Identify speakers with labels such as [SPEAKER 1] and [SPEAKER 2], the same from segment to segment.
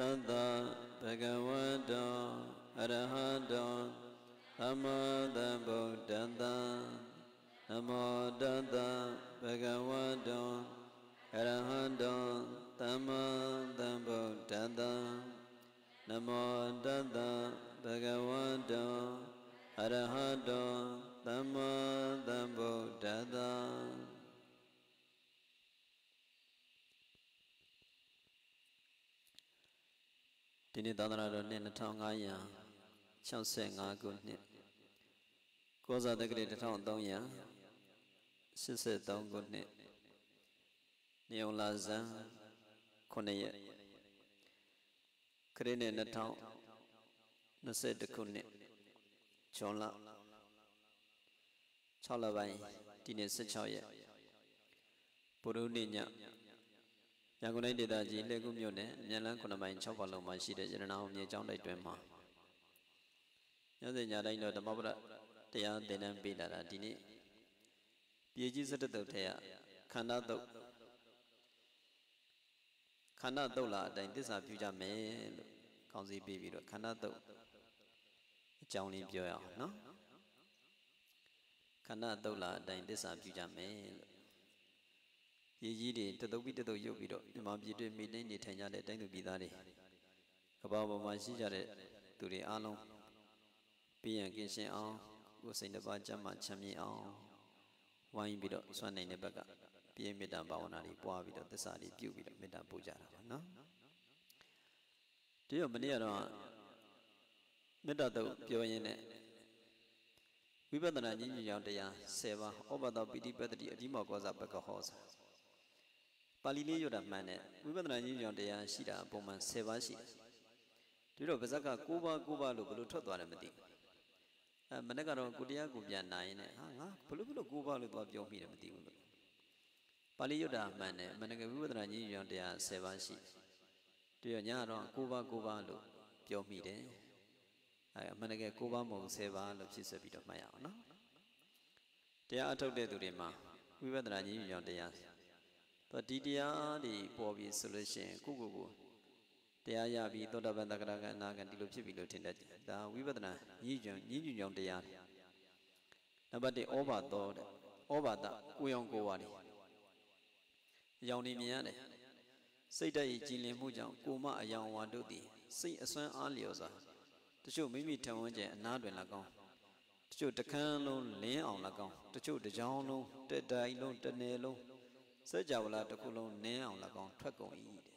[SPEAKER 1] သတ္တဗုဒ္ဓဝတ္တောအရဟတောသမ္မာသမ္ဗုဒ္ဓတ္တနမောတတ္တဗုဒ္ဓဝတ္တောအရဟတောသမ္မာသမ္ဗုဒ္ဓတ္တနမောတတ္တဗုဒ္ဓဝတ္တောအရဟတောသမ္မာသမ္ဗုဒ္ဓတ္တ ဒီနေ့သာသနာတော်နှစ်2565ခုနှစ်ကောဇာတက္ကရာ1383ခုနှစ်နေုံလာဇန်9ရက်ခရစ်နှစ်2021ခုနှစ်ဇွန်လ6လပိုင်းဒီနေ့16ရက်ပုရုနေ့ည ရန်ကုန်တိုင်းဒေသကြီးလက်ကုမြို့နယ်မြန်လန်း9မိုင်6ပါလုံးမှာရှိတဲ့ရတနာအောင်မြေကျောင်းတိုက်တွင်မှာညစဉ်ညတိုင်းတော့ဓမ္မပဒတရားသင်တန်းပေးလာတာဒီနေ့ပြည်ကြီးစတတုတ်ထဲကခန္ဓာတုတ်ခန္ဓာတုတ်လာအတိုင်းသစ္စာပြုကြမယ်လို့ခေါင်းစည်းပေးပြီးတော့ခန္ဓာတုတ်အကြောင်းလေးပြောရအောင်နော်ခန္ဓာတုတ်လာအတိုင်းသစ္စာပြုကြမယ်လို့ ပြည်ကြီးတွေတတုပ်ပြီးတတုပ်ရုပ်ပြီးတော့ဒီမှာပြည်တွင်းမိနှိမ့်နေထိုင်ကြတဲ့တိုင်းသူပြည်သားတွေကဘာပေါ်မှာရှိကြတဲ့သူတွေအားလုံးပြည်ရန်ကင်းရှင်းအောင်ကိုယ်စိတ်တစ်ပါးကြမ်းမှချမ်းမြေ့အောင်ဝိုင်းပြီးတော့စွန့်နိုင်တဲ့ဘက်ကပြည့်မေတ္တာဘာဝနာတွေပွားပြီးတော့သစ္စာတွေပြုပြီးတော့မေတ္တာပို့ကြတာပါနော်ဒီတော့မနေ့ကတော့မေတ္တာတော့ပြောရင်းနဲ့ဝိပဿနာဉာဏ်ဉာဏ်တရား10ပါးဩဘာသောပိဋိပတ္တိအဓိမောကောဇဘက်ကဟောစာ ပါဠိလေးရွတ်တာမှန်တယ်ဝိပဿနာဉာဏ်ဉာဏ်တရားရှိတာပုံမှန်10ပါးရှိတယ်ဒီတော့ဗဇက်က9ပါး9ပါးလို့ဘယ်လိုထွက်သွားတယ်မသိဘူးအဲမနေ့ကတော့ကိုတရားကိုပြန်နိုင်နေဟာငါဘလို့ဘလို့9ပါးလို့သွားပြောမိတယ်မသိဘူးလို့ပါဠိရွတ်တာမှန်တယ်မနေ့ကဝိပဿနာဉာဏ်ဉာဏ်တရား10ပါးရှိတယ်ဒီတော့ညတော့9ပါး9ပါးလို့ပြောမိတယ်အဲအမှန်တကယ်9ပါးမဟုတ်10ပါးလို့ဖြစ်ဆက်ပြီးတော့မှတ်ရအောင်နော်တရားအထုတ်တဲ့သူတွေမှာဝိပဿနာဉာဏ်ဉာဏ်တရား တော့ဒီတရားတွေပေါ်ပြီးဆိုလို့ရှိရင်ကိုကိုကိုတရားရပြီးသောတာပန်သက္ကရာကအနာဂံဒီလိုဖြစ်ပြီလို့ထင်တတ်တယ်ဒါဝိပဿနာညည်ညွန်ညည်ညွန်ကြောင့်တရားနံပါတ်1ဩဘာတော်တဲ့ဩဘာတကိုရောင်ကိုဝါတွေအယောင်နေမြင်ရတယ်စိတ်တည်းကြည်လင်မှုကြောင့်ကိုမအယောင်ဝါတို့သည်စိတ်အစွမ်းအားလျော်စွာတချို့မိမိထံဝန်းကျင်အနားတွင်၎င်းတချို့တခန်းလုံးလင်းအောင်၎င်းတချို့တကြောင်လုံးတက်တိုင်လုံးတနယ်လုံး စัจ java လာတစ်ခုလုံးနင်းအောင်၎င်းထွက်ကုန်၏တဲ့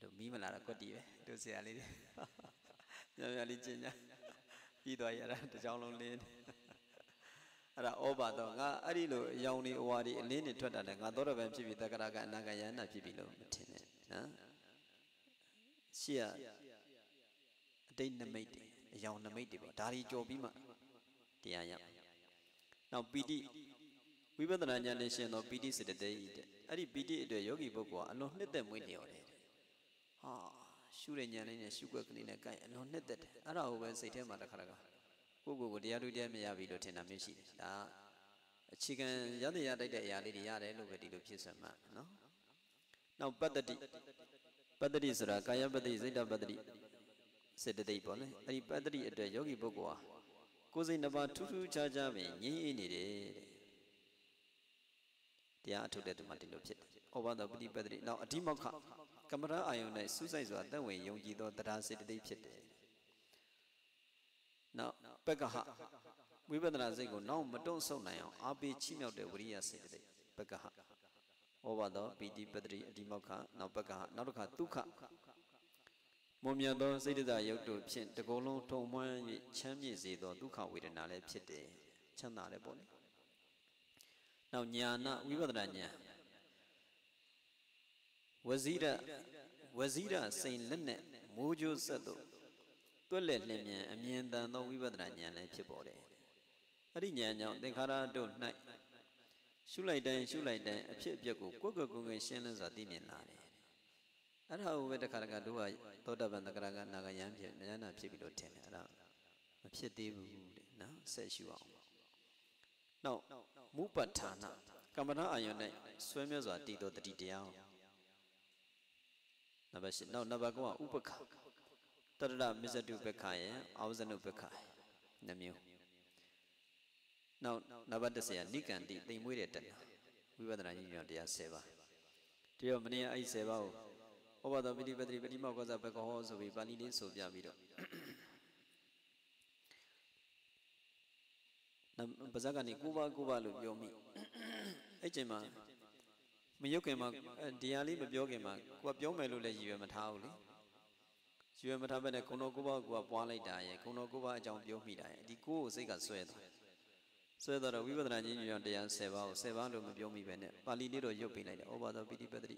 [SPEAKER 1] တို့မီးမလာတော့ကွက်တီပဲတို့ဆရာလေးတွေညံ့ညံ့လေးကျင်ညာပြီးသွားရတာတကြောင်လုံးလင်းအဲ့ဒါဩဘာတော့ငါအဲ့ဒီလိုအယောင်နေအဝါဒီအလင်းနေထွက်တာလည်းငါသောတော်ပဲဖြစ်ပြီးတက္ကရာကအနာဂယန္တာဖြစ်ပြီလို့မထင်နဲ့နော်ရှေ့ကအတိတ်နမိတ်တွေအယောင်နမိတ်တွေပေါ့ဒါတွေကြော်ပြီးမှတရားရနောက်ပီတိ ဝိပဿနာဉာဏ်နဲ့ရှင်သောပီတိစေတသိက်တဲ့အဲ့ဒီပီတိအတွက်ယောဂီပုဂ္ဂိုလ်ကအလွန်နှစ်သက်မွေးလျော်တယ်ဟာရှုတဲ့ဉာဏ်လေးနဲ့ရှုွက်ကလေးနဲ့ကြိုက်အလွန်နှစ်သက်တယ်အဲ့ဒါကိုပဲစိတ်ထဲမှာတစ်ခါတခါကိုယ့်ကိုယ်ကိုတရားတွေ့တရားမရပြီလို့ထင်တာမျိုးရှိတယ်ဒါအခြေခံရတဲ့ရတိုက်တဲ့အရာလေးတွေရတယ်လို့ပဲဒီလိုဖြစ်စမှာနော်နောက်ပတ္တိပတ္တိဆိုတာကာယပတ္တိစိတ်တပတ္တိစေတသိက်ပေါ့လေအဲ့ဒီပတ္တိအတွက်ယောဂီပုဂ္ဂိုလ်ဟာကိုယ်စိတ်နှစ်ပါးထူးထူးခြားခြားပင်ငြိမ့်အေးနေတယ်တဲ့ တရားအထုတ်တဲ့သူမှဒီလိုဖြစ်တယ်။ဩဘာသောပฏิပတ္တိနောက်အဓိမောက္ခကမ္မရာအာယုန်၌စူးစိုက်စွာအသက်ဝင်ယုံကြည်သောတရားစေတသိက်ဖြစ်တယ်။နောက်ပက္ကဟဝိပဿနာစိတ်ကိုနောက်မတွန့်ဆုတ်နိုင်အောင်အားပေးချိမြောက်တဲ့ဝိရိယစေတသိက်ပက္ကဟဩဘာသောပိတိပတ္တိအဓိမောက္ခနောက်ပက္ကဟနောက်တစ်ခါဒုက္ခမွန်မြတ်သောစိတ်တရုပ်တို့ဖြင့်တကုံလုံးထုံမွမ်း၍ချမ်းမြေ့စေသောဒုက္ခဝေဒနာလည်းဖြစ်တယ်ချမ်းသာတယ်ပေါ့လေ နောက်ညာနာဝိပဿနာညာဝဇိရဝဇိရစိန်လက်နဲ့မိုးကြိုးဆက်တို့တွက်လက်လင်းမြန်အမြင်တန်သောဝိပဿနာဉာဏ်လည်းဖြစ်ပေါ်တယ်။အဲ့ဒီဉာဏ်ကြောင့်သင်္ခါရတို့၌ရှုလိုက်တိုင်းရှုလိုက်တိုင်းအဖြစ်အပျက်ကိုကိုယ်ကိုယ်ကိုယ်ကိုရှင်းလင်းစွာသိမြင်လာတယ်။အဲ့ဒါကိုပဲတခါတခါတို့ကသောတာပန်တက္ကရာကနာဂယံဖြစ်ဉာဏ်နာဖြစ်ပြီလို့ထင်တယ်အဲ့ဒါမဖြစ်သေးဘူးတဲ့နော်ဆက်ရှုအောင်။နောက် မုပဋ္ဌာနကမ္မဋ္ဌာအာယုန်၌ဆွဲမြဲစွာတည်သောတတိတရားနံပါတ်၈နောက်နံပါတ်9ကဥပက္ခတတရမစ္စတုပက္ခယံအာဝဇနုပက္ခနှမျိုးနောက်နံပါတ်10ကနိကန္တိတိမ်မွေးတဲ့တဏဝိပဿနာဉာဏ်တရား10ပါးဒီတော့မနေ့ကအဲ့ဒီ10ပါးကိုဩဘာသောပိဋိပတိပတိမောကောဇဘကဟောဆိုပြီးပါဠိလေးဆိုပြပြီးတော့ ပါဇက်ကနေကိုပါကိုပါလို့ပြောမိအဲ့ချိန်မှာမရုပ်ခင်မှာတရားလေးမပြောခင်မှာကိုကပြောမယ်လို့လည်းရည်ရွယ်မထားဘူးလေရည်ရွယ်မထားဘဲနဲ့ခုံတော်ကိုပါကိုကပွားလိုက်တာရဲ့ခုံတော်ကိုပါအကြောင်းပြောမိတာရဲ့ဒီကိုကိုစိတ်ကဆွဲသွားဆွဲသွားတော့ဝိပဿနာဉာဏ်ဉာဏ်တရား10ပါးကို10ပါးလို့မပြောမိပဲနဲ့ပါဠိလေးတော့ရုပ်ပေးလိုက်တယ်ဩဘာသောပိဋိပတ္တိ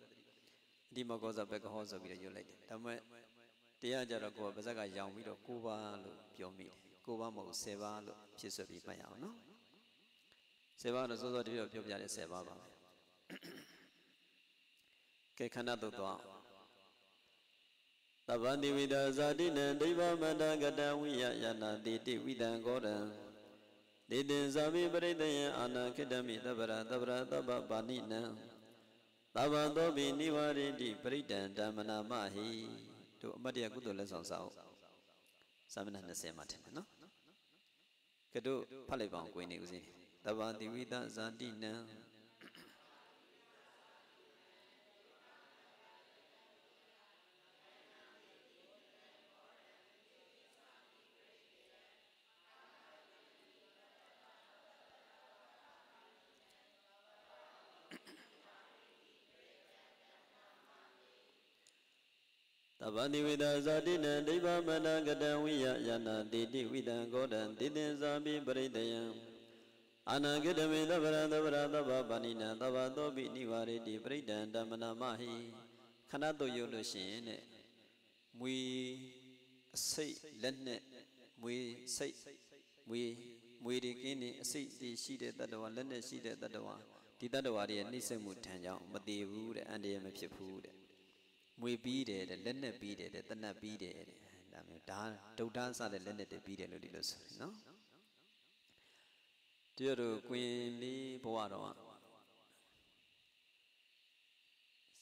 [SPEAKER 1] အဒီမကောဇဘကဟောဆိုပြီးတော့ရုပ်လိုက်တယ်ဒါပေမဲ့တရားကြတော့ကိုကပါဇက်ကရောင်ပြီးတော့ကိုပါလို့ပြောမိတယ် ကိုပါမဟုတ်10ပါးလို့ဖြစ်ဆွပြီးမှတ်ရအောင်နော်10ပါးတော့စောစောတည်းတော့ပြောပြတယ်10ပါးပါပဲကဲခန္ဓာတုတ်သွားသဗ္ဗတိဝိဒဇာတိနံဒိဗ္ဗမတ္တကတဝိယယနာတိတိဝိတံကောရံဒေတင်ဇာမိပရိတယံအာနာခိတမိသဗ္ဗရသဗ္ဗရသဗ္ဗပါဏိနံသဗ္ဗသောပိနိဝရိတိပရိတံဓမ္မနာမဟိတို့အမတ်တရကုသိုလ်လက်ဆောင်စာအုပ် စာမျက်နှာ20မှာထင်တယ်နော်ကတို့ဖတ်လိုက်ပါအောင်ကိုင်းနေဦးစင်းသဗ္ဗတိဝိဒဇာတိနံသ ဗ္ဗတိဝိဒဇာတိနံဒိဗ္ဗမနကတံဝိယယနာတိတိဝိတံကောတံတိတင်ဇာပိပရိတယံအာနာဂတမေသဗ္ဗရသဗ္ဗရသဗ္ဗပါဏိနံသဗ္ဗသောပိနိဝရတိပရိဒံဓမ္မနာမဟိခဏတို့ရုပ်လို့ရှိရင်တဲ့မွေအစိတ်လက်နဲ့မွေစိတ်မွေမွေတွေကင်းနေအစိတ်တည်ရှိတဲ့တတ္တဝါလက်နဲ့ရှိတဲ့တတ္တဝါဒီတတ္တဝါတွေရဲ့နှိမ့်ဆက်မှုထံကြောင့်မတည်ဘူးတဲ့အန္တရာယ်မဖြစ်ဘူးတဲ့ မွေပြီးတယ်တဲ့လက်နဲ့ပြီးတယ်တဲ့တနတ်ပြီးတယ်တဲ့ဒါမျိုးဒါဒုဒ္ဒစတဲ့လက်နဲ့တည်းပြီးတယ်လို့ဒီလိုဆိုတယ်နော်တရတို့ကွင်လေးဘဝတော့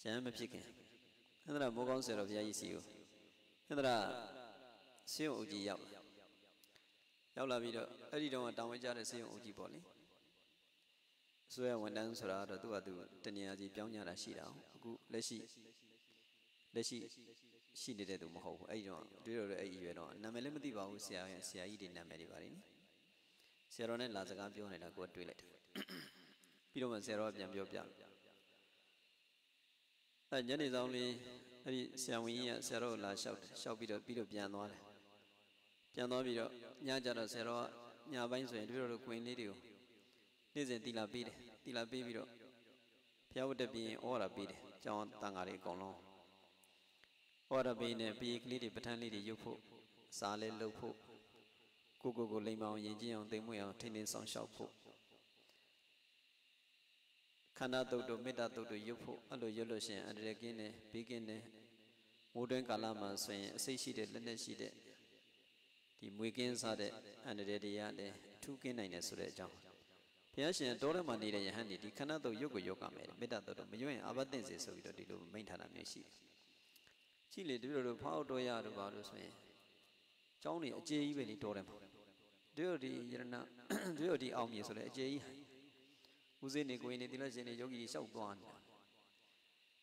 [SPEAKER 1] ရမ်းမဖြစ်ခင်ခန္ဓာမိုးကောင်းဆရာတော်ဘုရားကြီးစီကိုခန္ဓာဆေးရုံအုပ်ကြီးရောက်လာရောက်လာပြီးတော့အဲ့ဒီတော့တောင်းဝဲကြတဲ့ဆေးရုံအုပ်ကြီးပေါ့လေအစိုးရဝန်တန်းဆိုတာတော့သူ့ဟာသူတနေရာစီပြောင်းကြတာရှိတာအခုလက်ရှိ လက်ရှိရှိနေတဲ့သူမဟုတ်ဘူးအဲ့ဒီတော့တွေ့တော့အဲ့ဒီရွယ်တော့နာမည်လည်းမသိပါဘူးဆရာရဲ့ဆရာကြီးတွေနာမည်တွေပါနေဆရာတော်နဲ့လာစကားပြောနေတာကိုတွေ့လိုက်တယ်ပြီးတော့မှဆရာတော်ကပြန်ပြောပြအဲညနေဆောင်လေးအဲ့ဒီဆရာဝန်ကြီးကဆရာတော်လာလျှောက်လျှောက်ပြီးတော့ပြီးတော့ပြန်သွားတယ်ပြန်သွားပြီးတော့ညကြတော့ဆရာတော်ကညပိုင်းဆိုရင်တို့တို့ကွင်လေးတွေကိုနေ့စဉ်တီလာပေးတယ်တီလာပေးပြီးတော့ဘုရားဝတ္တပြင်ဩဝါဒပေးတယ်ကျောင်းတန်ဃာတွေအကုန်လုံး ဩဝါဒပေးနေပြေကလေးတွေပဋ္ဌာန်းလေးတွေရုပ်ဖို့စားလဲလုပ်ဖို့ကိုကိုကိုလိမ္မာအောင်ယဉ်ကျေးအောင်သိမ်မွေ့အောင်ထိန်းသိမ်းဆောင်ရှောက်ဖို့ခန္ဓာတုတ်တို့မေတ္တာတုတ်တို့ရုပ်ဖို့အဲ့လိုရုပ်လို့ရှိရင်အန္တရာယ်ကင်းတယ်ဘေးကင်းတယ်မိုးတွင်းကာလမှာဆိုရင်အစိတ်ရှိတဲ့လက်နဲ့ရှိတဲ့ဒီမွေကင်းစားတဲ့အန္တရာယ်တွေကလည်းထူးကင်းနိုင်တယ်ဆိုတဲ့အကြောင်းဘုရားရှင်တောထဲမှာနေတဲ့ယဟန်ဒီဒီခန္ဓာတုတ်ရုပ်ကိုရုပ်ကမယ်မေတ္တာတုတ်တို့မရွရင်အာဘသင့်စေဆိုပြီးတော့ဒီလိုမိန့်ထားတာမျိုးရှိတယ် ရှိလေတပည့်တော်တို့ဖောက်တော်ရတို့ပါလို့ဆိုရင်ကျောင်းနေအကျေကြီးပဲလေတောထဲမှာတို့ဒီယရဏတို့ဒီအောင်မြေဆိုလဲအကျေကြီးဦးစင်းနေကိုင်းနေတိလရှင်နေယောဂီလျှောက်သွားနေတာ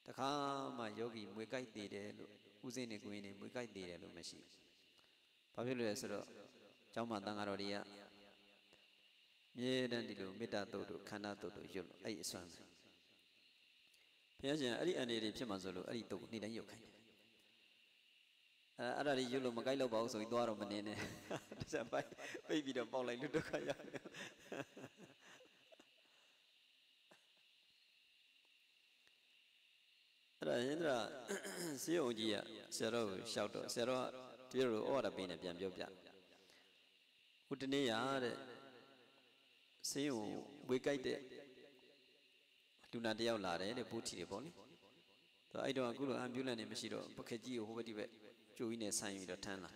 [SPEAKER 1] တခါမှယောဂီမွေကြိုက်သေးတယ်လို့ဦးစင်းနေကိုင်းနေမွေကြိုက်သေးတယ်လို့မရှိဘာဖြစ်လို့လဲဆိုတော့ကျောင်းမှာတန်ဃာတော်တွေကမြဲတမ်းဒီလိုမေတ္တာတုတ်တို့ခန္ဓာတုတ်တို့ရွတ်လို့အဲ့ဒီအစွမ်းပဲဘုရားရှင်အဲ့ဒီအနေတွေဖြစ်မှဆိုလို့အဲ့ဒီတုတ်နေ့တိုင်းရုပ်ခိုင်းတယ် အဲအဲ့ဒါလေးရွတ်လို့မကြိုက်တော့ပါဘူးဆိုရင်သွားတော့မနေနဲ့တခြားပိုက်ပိတ်ပြီးတော့ပေါက်လိုက်လို့ဒုက္ခရတယ်အဲ့ဒါဟင်္ဒရာစီယုံကြီးကဆရာတော်ကိုရှောက်တော့ဆရာတော်ကတပြည့်လို့ဩဝါဒပေးနေပြန်ပြောပြဟိုတနေ့ရတဲ့စီယုံဝေကြိုက်တဲ့လူနာတယောက်လာတယ်တဲ့ပူထီတွေပေါ့လေတော့အဲ့တော့အခုလိုအမ်ဘူလန်နေမရှိတော့ပခက်ကြီးကိုဟိုဘက်ဒီဘက် ကျိုးကြီးနဲ့ဆိုင်ပြီးတော့ထမ်းလာ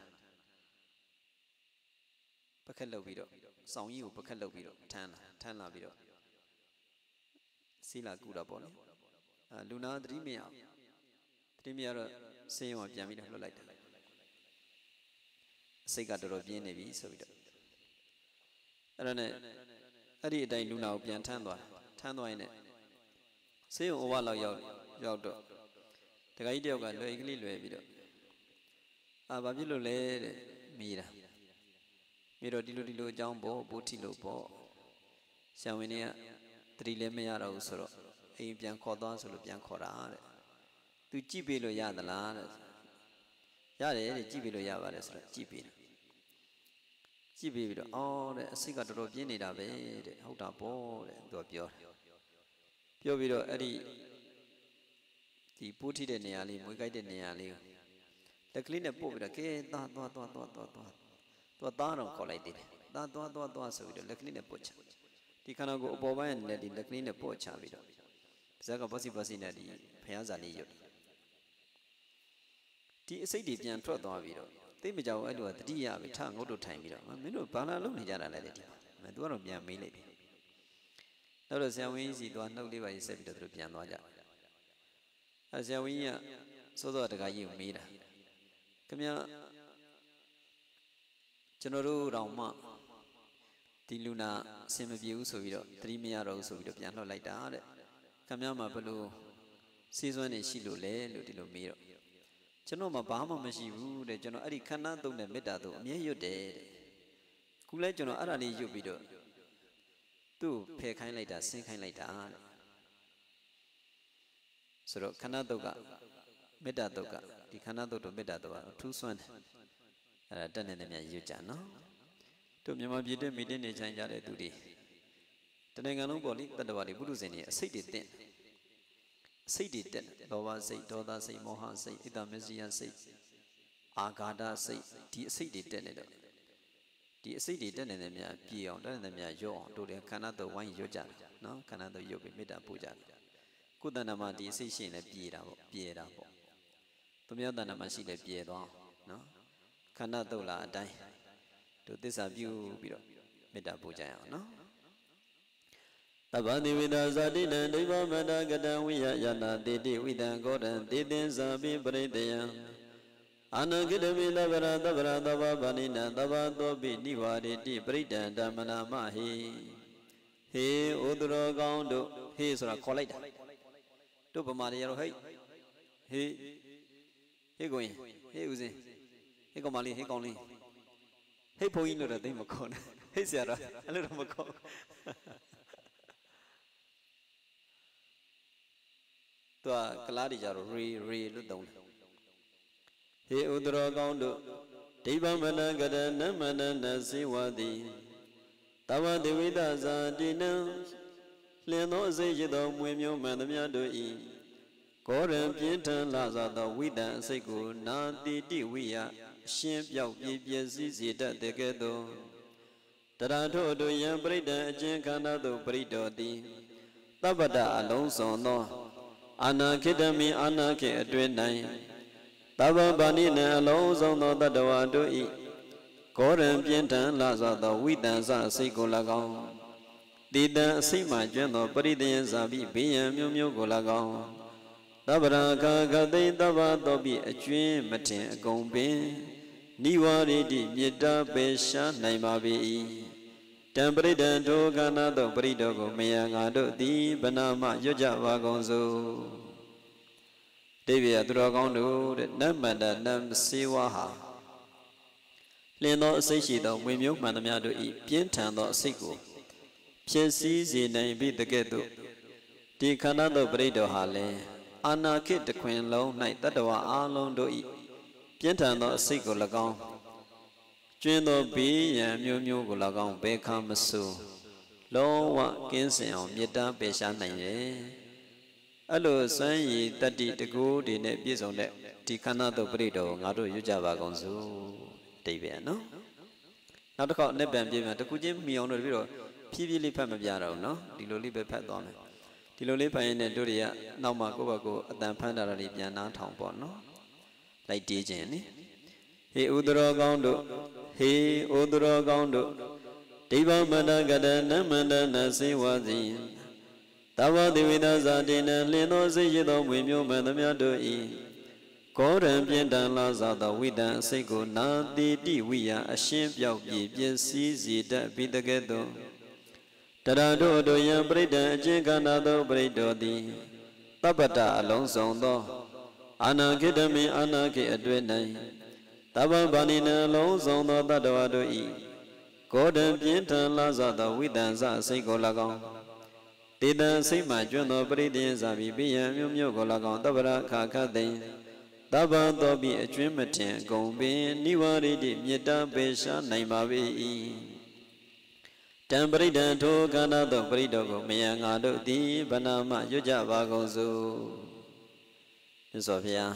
[SPEAKER 1] ပခက်လောက်ပြီးတော့စောင်းကြီးကိုပခက်လောက်ပြီးတော့ထမ်းလာထမ်းလာပြီးတော့စီလာကူတာပေါ့လေအဲလူနာသတိမရသတိမရတော့ဆေးရုံကပြန်ပြီးတော့လွတ်လိုက်တယ်အစိတ်ကတော်တော်ပြင်းနေပြီဆိုပြီးတော့အဲ့ဒါနဲ့အဲ့ဒီအတိုင်းလူနာကိုပြန်ထမ်းသွားထမ်းသွားရင်လည်းဆေးရုံအဝလောက်ရောက်ရောက်တော့တခါကြီးတယောက်ကလွယ်ကလေးလွယ်ပြီးတော့ အာဘာဖြစ်လို့လဲတဲ့မိတာမိတော့ဒီလိုဒီလိုအကြောင်းပေါ့ပိုးထီလို့ပေါ့ဆံဝင်တွေကတတိလည်းမရတော့ဘူးဆိုတော့အိမ်ပြန်ခေါ်သွားဆိုလို့ပြန်ခေါ်တာတဲ့သူကြည့်ပေးလို့ရသလားတဲ့ရတယ်တဲ့ကြည့်ပေးလို့ရပါတယ်ဆိုတော့ကြည့်ပေးတယ်ကြည့်ပေးပြီးတော့အော်တဲ့အစိတ်ကတော်တော်ပြင်းနေတာပဲတဲ့ဟုတ်တာပေါ့တဲ့သူကပြောတယ်ပြောပြီးတော့အဲ့ဒီဒီပိုးထိတဲ့နေရာလေးမွေးကြိုက်တဲ့နေရာလေးကို လက်ကလေးနဲ့ပို့ပြီးတော့ကဲသွားသွားသွားသွားသွားသွားသူကသားတော့ခေါ်လိုက်သေးတယ်သားသွားသွားသွားဆိုပြီးတော့လက်ကလေးနဲ့ပို့ချဒီခန္ဓာကိုယ်အပေါ်ပိုင်းနဲ့ဒီလက်ကလေးနဲ့ပို့ချပြီးတော့ဇက်ကဘောစီဘောစီနဲ့ဒီဖျားစာလေးရွတ်ဒီအစိတ်တွေပြန်ထွက်သွားပြီးတော့သိမကြောက်အဲ့လိုတတိယပဲထငုတ်တို့ထိုင်ပြီးတော့မင်းတို့ဘာလာလုံးနေကြတာလဲတဲ့ဒီမှာသူကတော့ပြန်မေးလိုက်ပြီနောက်တော့ဆရာဝင်းကြီးစီသွားနှုတ်လေးပါရေးဆက်ပြီးတော့သူတို့ပြန်သွားကြအဲဆရာဝင်းကြီးကစောစောတခါကြီးကိုမေးတာ ခင်ဗျာကျွန်တော်တို့တောင်မှဒီလူနာအဆင်မပြေဘူးဆိုပြီးတော့သတိမရတော့ဘူးဆိုပြီးတော့ပြန်လှော့လိုက်တာတဲ့ခင်ဗျားမှာဘယ်လိုစီးစွမ်းနေရှိလို့လဲလို့ဒီလိုမေးတော့ကျွန်တော်မှဘာမှမရှိဘူးတဲ့ကျွန်တော်အဲ့ဒီခန္ဓာသုံးတဲ့မေတ္တာတို့အမြဲရွတ်တယ်တဲ့ခုလဲကျွန်တော်အဲ့ဒါလေးရွတ်ပြီးတော့သူ့ဖယ်ခိုင်းလိုက်တာဆင်းခိုင်းလိုက်တာတဲ့ဆိုတော့ခန္ဓာတုတ်ကမေတ္တာတုတ်က ဒီခန္ဓာတုတ်တို့မေတ္တာတုတ်ကထူးဆွမ်းတယ်အဲ့ဒါတက်နေတယ်မြတ်ရွတ်ကြနော်တို့မြန်မာပြည်တဲ့မိတင်းနေချိုင်ကြတဲ့သူတွေတနိုင်ငံလုံးပေါ့လေတတ္တဝါတွေပုထုဇဉ်တွေအစိတ်တွေတင့်စိတ်တွေတက်လောဘစိတ်ဒေါသစိတ်မောဟစိတ်ဣတမစ္စယစိတ်အာဃာတစိတ်ဒီအစိတ်တွေတက်နေတော့ဒီအစိတ်တွေတက်နေတယ်များပြေအောင်တက်နေတယ်များရော့အောင်တို့လည်းခန္ဓာတော့ဝိုင်းရွတ်ကြတယ်နော်ခန္ဓာတော့ရွတ်ပြီးမေတ္တာပို့ကြတယ်ကုသန္တမှာဒီအစိတ်ရှိရင်လည်းပြေတာပေါ့ပြေတာပေါ့ သူများတဏ္ဍမှာရှိလည်းပြေသွားနော်ခန္ဓာတုတ်လာအတိုင်းတို့သစ္စာပြုပြီးတော့မေတ္တာပို့ကြရအောင်နော်တဗ္ဗတိဝိဒဇာတိနံဒိဗ္ဗမတကတံဝိယယနာတိတိဝိတံကောတံတေတင်ဇာပိပရိတယံအာနကိတမိတဗရတဗရတဗ္ဗဗာနိနံတဗ္ဗသောပိနိဝါရိတိပရိတံဓမ္မနာမဟိဟေဩသူတော်ကောင်းတို့ဟေဆိုတာခေါ်လိုက်တာတို့ဗမာတွေရတော့ဟဲ့ဟေး ဟေးကိုရင်ဟေးဦးစင်းဟေးကောင်မလေးဟေးကောင်လေးဟေးဘုန်းကြီးလို့တော့သိမခေါ်နဲ့ဟေးဆရာတော်အဲ့လိုတော့မခေါ်သူကကလားတွေကြတော့ရေရေလို့သုံးတယ်ဟေဥဒရောကောင်းတို့ဒိဗ္ဗမနကရဏမနနစေဝတိတဝတိဝိဒဇာတိနံလျင်သောအစိတ်ရသောမွေမျိုးမှန်သမျှတို့ဤ ကောရံပြင်းထန်လာသောသောဝိတံအစိတ်ကိုနာတိတိဝိယအရှင်းပြောက်ပြည့်ပြည့်စည်စေတတ်တဲ့ကဲ့သို့တရာထို့တို့ယံပရိဒံအကျဉ်ခန္ဓာသို့ပရိတော်သည်တပ္ပတအလုံးစုံသောအာနာခိတမိအာနာခေအတွင်၌သဗ္ဗဗာနိနံအလုံးစုံသောတတ္တဝါတို့ဤကောရံပြင်းထန်လာစွာသောဝိတံစအစိတ်ကို၎င်းတည်တံအစိတ်မှကျွမ်းသောပရိတယံဇာပိဘေးရန်မျိုးမျိုးကို၎င်း သဗ္ဗရာခခသိသဗ္ဗသောပိအကျွင်းမထင်အကုန်ပင်နိဝရိတိမေတ္တာပေရှားနိုင်ပါ၏တံပရိဒံဒုက္ခနာသောပရိဒောကိုမယံငါတို့သည်ဗနာမရွတ်ကြပါကုန်စို့တိဗေယသူတော်ကောင်းတို့တဲ့နမန္တနံစေဝါဟာလင်းသောအစိတ်ရှိသောဝေမျိုးမှန်သမျှတို့ဤပြင်းထန်သောအစိတ်ကိုဖြစ်စည်းစေနိုင်ပြီတကဲ့သို့ဒီခန္ဓာသောပရိဒောဟာလည်း အာနာခိတခွင်လုံး၌တတ္တဝါအလုံးတို့ဤပြင်းထန်သောအစိတ်ကို၎င်းကျွင်းသောဘေးရန်မျိုးမျိုးကို၎င်းဘယ်ခါမဆိုးလုံးဝကင်းစင်အောင်မေတ္တာပယ်ရှားနိုင်ရဲ့အဲ့လိုစွမ်းရည်တတ္တိတကူတွေနဲ့ပြည့်စုံတဲ့ဒီခန္ဓာတို့ပရိဒောငါတို့ရွတ်ကြပါကုန်စို့တိပဲနော်နောက်တစ်ခေါက်အနက်ပံပြည့်ပြန်တကူချင်းမိအောင်လို့ပြီးတော့ဖြည်းဖြည်းလေးဖတ်မပြတော့ဘူးနော်ဒီလိုလေးပဲဖတ်သွားမယ် ဒီလိုလေးဖတ်ရင်လည်းတို့တွေကနောက်မှကိုယ့်ဘက်ကိုအတန်ဖန်းတာတွေပြန်နားထောင်ပေါ့နော်လိုက်တေးခြင်းနိဟေဥဒရောကောင်းတို့ဟေဩသူတော်ကောင်းတို့ဒိဗ္ဗမန္တကတနမန္တနာစေဝစီတဝတိဝိဒဇာတိနလင်းသောစိတ်ရှိသောဝေမျိုးမှန်သမျှတို့ဤကောရံပြင်းတန်လာသောသောဝိတံအစိတ်ကိုနာတိတိဝိယအရှင်းပြောက်ပြည့်ပစ္စည်းစီတတ်ပြီးတကဲ့သို့ တရတို့တို့ယံပရိဒံအကျဉ်းကန္နာသောပရိတောတိတပ္ပတအလုံးစုံသောအာနာခိတမိအာနာခိအတွင်း၌တပ္ပဗာနိနအလုံးစုံသောတတ္တဝါတို့ဤကောဒံပြင်းထန်လာသောဝိတံစအစိတ်ကို၎င်းတေတံစိတ်မှကျွန်းသောပရိသေစာပြီးပိယံမြို့မြို့ကို၎င်းတပ္ပရခါခသိင်တပ္ပသောပြီးအကျွင်းမထင်ဂုံပင်နိဝရိတိမေတ္တာပေရှားနိုင်ပါ၏ တံပရိဒံထိုခန္ဓာသောပရိတောကိုမယံငါတို့သည်ဗနာမရွတ်ကြပါကုန်စို့မြတ်စွာဘုရား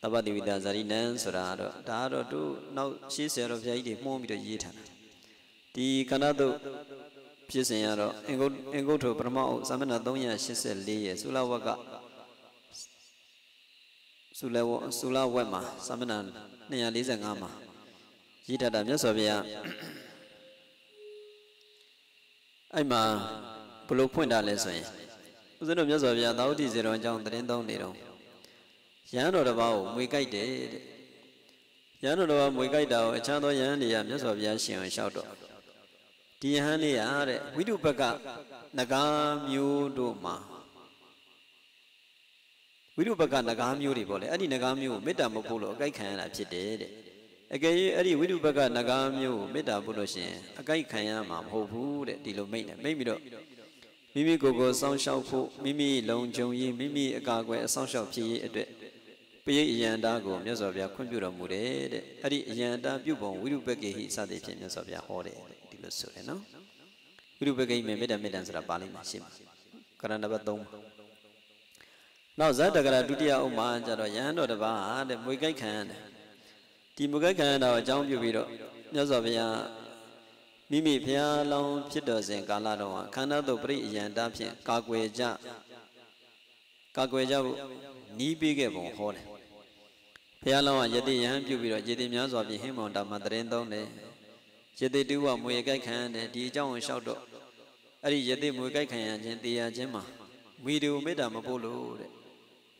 [SPEAKER 1] တပ္ပတိဝိဒဇာရိနံဆိုတာတော့ဒါကတော့သူနောက်ရှေးဆရာတော်ဘုရားကြီးတွေမှုန်းပြီးတော့ရေးထားတာဒီခန္ဓာတို့ဖြစ်စဉ်ကတော့အင်္ဂုအင်္ဂုတ္ထုပရမအုပ်သာမဏေ384ရဲ့သုလဝကသုလဝသုလဝက်မှာသာမဏေ245မှာရေးထားတာမြတ်စွာဘုရား အဲ့မှာဘလို့ဖွင့်တာလဲဆိုရင်ဦးဇင်းတို့မြတ်စွာဘုရားသာဝတိဇေတော်အကြောင်းသတင်းသုံးနေတော့ရဟန်းတော်တစ်ပါးကိုမွေကြိုက်တယ်တဲ့ရဟန်းတော်တစ်ပါးမွေကြိုက်တာကိုအခြားသောရဟန်းတွေကမြတ်စွာဘုရားရှင်အောင်လျှောက်တော့ဒီယဟန်လေးရတဲ့ဝိတုပကနဂါမျိုးတို့မှာဝိတုပကနဂါမျိုးတွေပေါ့လေအဲ့ဒီနဂါမျိုးကိုမေတ္တာမပို့လို့အကြိုက်ခံရတာဖြစ်တယ်တဲ့ အကယ်၍အဲ့ဒီဝိတုပကနဂါမျိုးကိုမေတ္တာပို့လို့ရှိရင်အကြိုက်ခံရမှာမဟုတ်ဘူးတဲ့ဒီလိုမိတ်နေမိတ်ပြီးတော့မိမိကိုယ်ကိုစောင့်ရှောက်ဖို့မိမိလုံခြုံရေးမိမိအကာအကွယ်အဆောင်ရှောက်ဖြစ်ရေးအတွက်ပရိအယံတာကိုမြတ်စွာဘုရားခွင့်ပြုတော်မူတယ်တဲ့အဲ့ဒီအယံတာပြုပုံဝိရုပကေဟိစသည်ဖြင့်မြတ်စွာဘုရားဟောတယ်ဒီလိုဆိုတယ်နော်ဝိရုပကေဟိမေမေတ္တာမေတ္တာဆိုတာပါဠိမှာရှင်းပါကရဏနံပါတ်3နောက်ဇတ်တကရာဒုတိယဥမာကျတော့ယဟန်တော်တစ်ပါးဟာတဲ့မွေကြိုက်ခံရတယ် ဒီမွေကြိုက်ခံရတာကိုအကြောင်းပြုပြီးတော့မြတ်စွာဘုရားမိမိဘုရားလောင်းဖြစ်တော်စဉ်ကာလတော်ဟာခန္ဓာတို့ပြိအယံတာဖြင့်ကာကွယ်ကြကာကွယ်ကြဖို့နီးပေးခဲ့ပုံဟောတယ်ဘုရားလောင်းကယတိယဟန်ပြုပြီးတော့ယတိများစွာဖြင့်ဟင်းမောင်တာမှာတရင်သုံးတယ်ယတိတူဝမွေကြိုက်ခံရတယ်ဒီအကြောင်းကိုလျှောက်တော့အဲ့ဒီယတိမွေကြိုက်ခံရခြင်းတရားခြင်းမှာမိတူမေတ္တာမပို့လို့တဲ့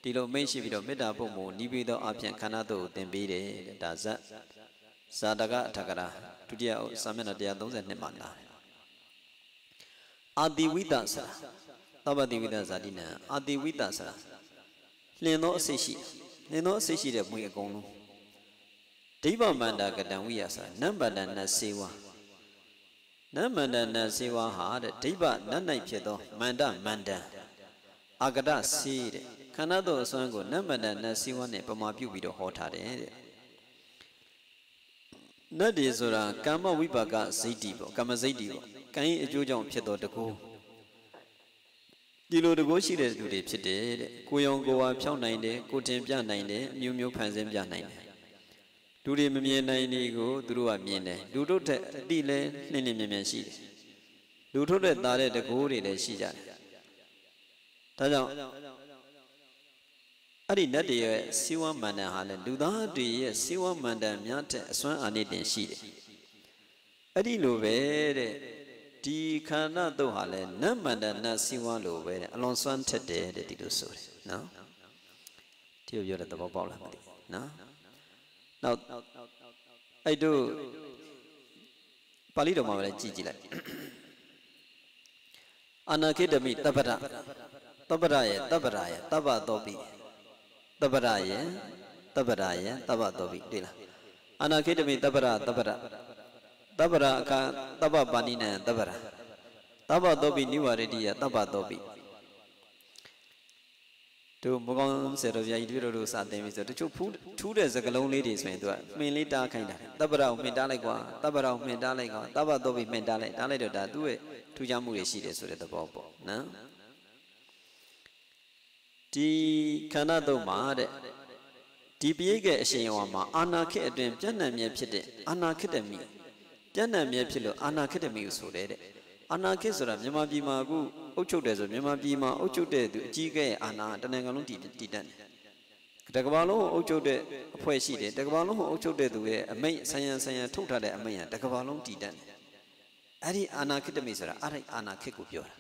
[SPEAKER 1] ဒီလိုမိတ်ရှိပြီးတော့မေတ္တာပို့မှုနီးပြီးတော့အပြင်ခန္ဓာတို့ကိုသင်ပေးတယ်တဲ့ဒါဇတ်ဇာတကအထကရာဒုတိယစာမျက်နှာ132မှာလာအာတိဝိတဆိုတာသဗ္ဗတိဝိတဇာတိနံအာတိဝိတဆိုတာလင်သောအစိတ်ရှိလင်သောအစိတ်ရှိတဲ့မွေအကုန်လုံးဒိဗ္ဗမန္တာကတံဝိယဆိုတာနံပါတနတ်စေဝါနမန္တနတ်စေဝါဟာတဲ့ဒိဗ္ဗနတ်၌ဖြစ်သောမန္တမန္တံအာကတစေတဲ့ ခန္ဓာတော်အစွမ်းကိုနမန္တနတ်စေဝါနဲ့ပမာပြုပြီးတော့ဟောထားတယ်တဲ့နတ်တွေဆိုတာကာမဝိပါကဇိတ္တိပေါ့ကာမဇိတ္တိပေါ့ကံရဲ့အကျိုးကြောင့်ဖြစ်သောတကူဒီလိုတကူရှိတဲ့သူတွေဖြစ်တယ်တဲ့ကိုယုံကိုဝါဖြောင်းနိုင်တယ်ကိုတင်ပြနိုင်တယ်အမျိုးမျိုးဖန်ဆင်းပြနိုင်တယ်လူတွေမမြင်နိုင်ဒီကိုသူတို့ကမြင်တယ်လူတို့ထက်အတိလဲနှင်းနှင်းမြင်မြင်ရှိတယ်လူထုတ်တဲ့သားတဲ့တကူတွေလည်းရှိကြတယ်ဒါကြောင့် အဲ့ဒီနတ်တွေရဲ့စီဝမန္တန်ဟာလည်းလူသားတွေရဲ့စီဝမန္တန်များတဲ့အစွမ်းအာနိတင်ရှိတယ်အဲ့ဒီလိုပဲတဲ့ဒီခန္ဓာတို့ဟာလည်းနတ်မန္တန်နတ်စီဝလိုပဲတဲ့အလွန်စွမ်းထက်တယ်တဲ့ဒီလိုဆိုတယ်နော်ဒီလိုပြောတဲ့သဘောပေါက်လားမသိနော်နောက်အဲ့တို့ပါဠိတော်မှာလည်းကြည့်ကြည့်လိုက်အနာခိတမိတပ္ပရတပ္ပရရဲ့တပ္ပရရဲ့တပ္ပတော်ပြီ တပ္ပရယတပ္ပရယတပ္ပတောပိတွေ့လားအနာခိတမိတပ္ပရတပ္ပရတပ္ပရအခါတပ္ပပါဏိနံတပ္ပရတပ္ပတောပိနိဝရတိယတပ္ပတောပိတို့မကောင်းဆရာတော်ဘုရားကြီးတို့တို့စာသင်ပြီဆိုတချို့ဖူးထူးတဲ့စကလုံးလေးတွေဆိုရင်သူကမှင်လေးတားခိုင်းတာတပ္ပရကိုမှင်တားလိုက်ကွာတပ္ပရကိုမှင်တားလိုက်ကွာတပ္ပတောပိမှင်တားလိုက်တားလိုက်တော့ဒါသူ့ရဲ့ထူးခြားမှုတွေရှိတယ်ဆိုတဲ့သဘောပေါ့နော် ဒီခန္ဓာသုံးပါတဲ့ဒီပိဋကအရှင်ယောမှာအာနာခိအတွင်ပြန့်နှံ့မြဲဖြစ်တဲ့အာနာခိတမိပြန့်နှံ့မြဲဖြစ်လို့အာနာခိတမိကိုဆိုတယ်တဲ့အာနာခိဆိုတာမြန်မာပြည်မှာအခုအုပ်ချုပ်တယ်ဆိုမြန်မာပြည်မှာအုပ်ချုပ်တဲ့သူအကြီးကဲရဲ့အာနာတနင်္ဂနွေလုံးတည်တည်တတ်တယ်တကဘာလုံးအုပ်ချုပ်တဲ့အဖွဲ့ရှိတယ်တကဘာလုံးအုပ်ချုပ်တဲ့သူရဲ့အမိတ်ဆံရန်ဆံရန်ထုတ်ထားတဲ့အမိတ်ဟာတကဘာလုံးတည်တတ်တယ်အဲ့ဒီအာနာခိတမိဆိုတာအဲ့ဒီအာနာခိကိုပြောတာ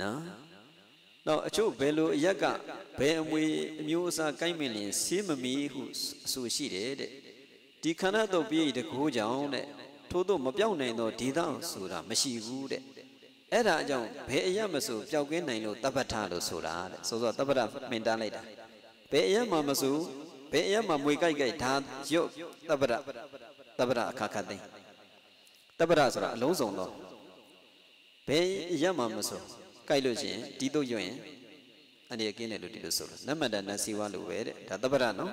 [SPEAKER 1] နော် နနောက်အချို့ဘယ်လိုအရက်ကဘယ်အမွေအမျိုးအစားကိုက်မင်လင်ဆေးမမီဟုအဆိုရှိတယ်တဲ့ဒီခန္ဓာတော့ပြည့်တကိုးကြောင့်တဲ့ထို့သောမပြောင်းနိုင်သောဒေသဆိုတာမရှိဘူးတဲ့အဲ့ဒါအကြောင်းဘယ်အရမဆိုပျောက်ကင်းနိုင်လို့တပ္ပထလို့ဆိုတာတဲ့ဆိုတော့တပ္ပထမင်တန်းလိုက်တာဘယ်အရမှမဆိုဘယ်အရမှမွေကြိုက်ကြိုက်ဒါရုပ်တပ္ပထတပ္ပထအခါခတ်သိတပ္ပထဆိုတာအလုံးစုံတော့ဘယ်အရမှမဆို ကြိုက်လို့ရှိရင်ဒီတို့ရွရင်အနေကင်းတယ်လို့ဒီလိုဆိုလို့နမတနစီဝါလို့ပဲတဲ့ဒါတပ္ပထနော်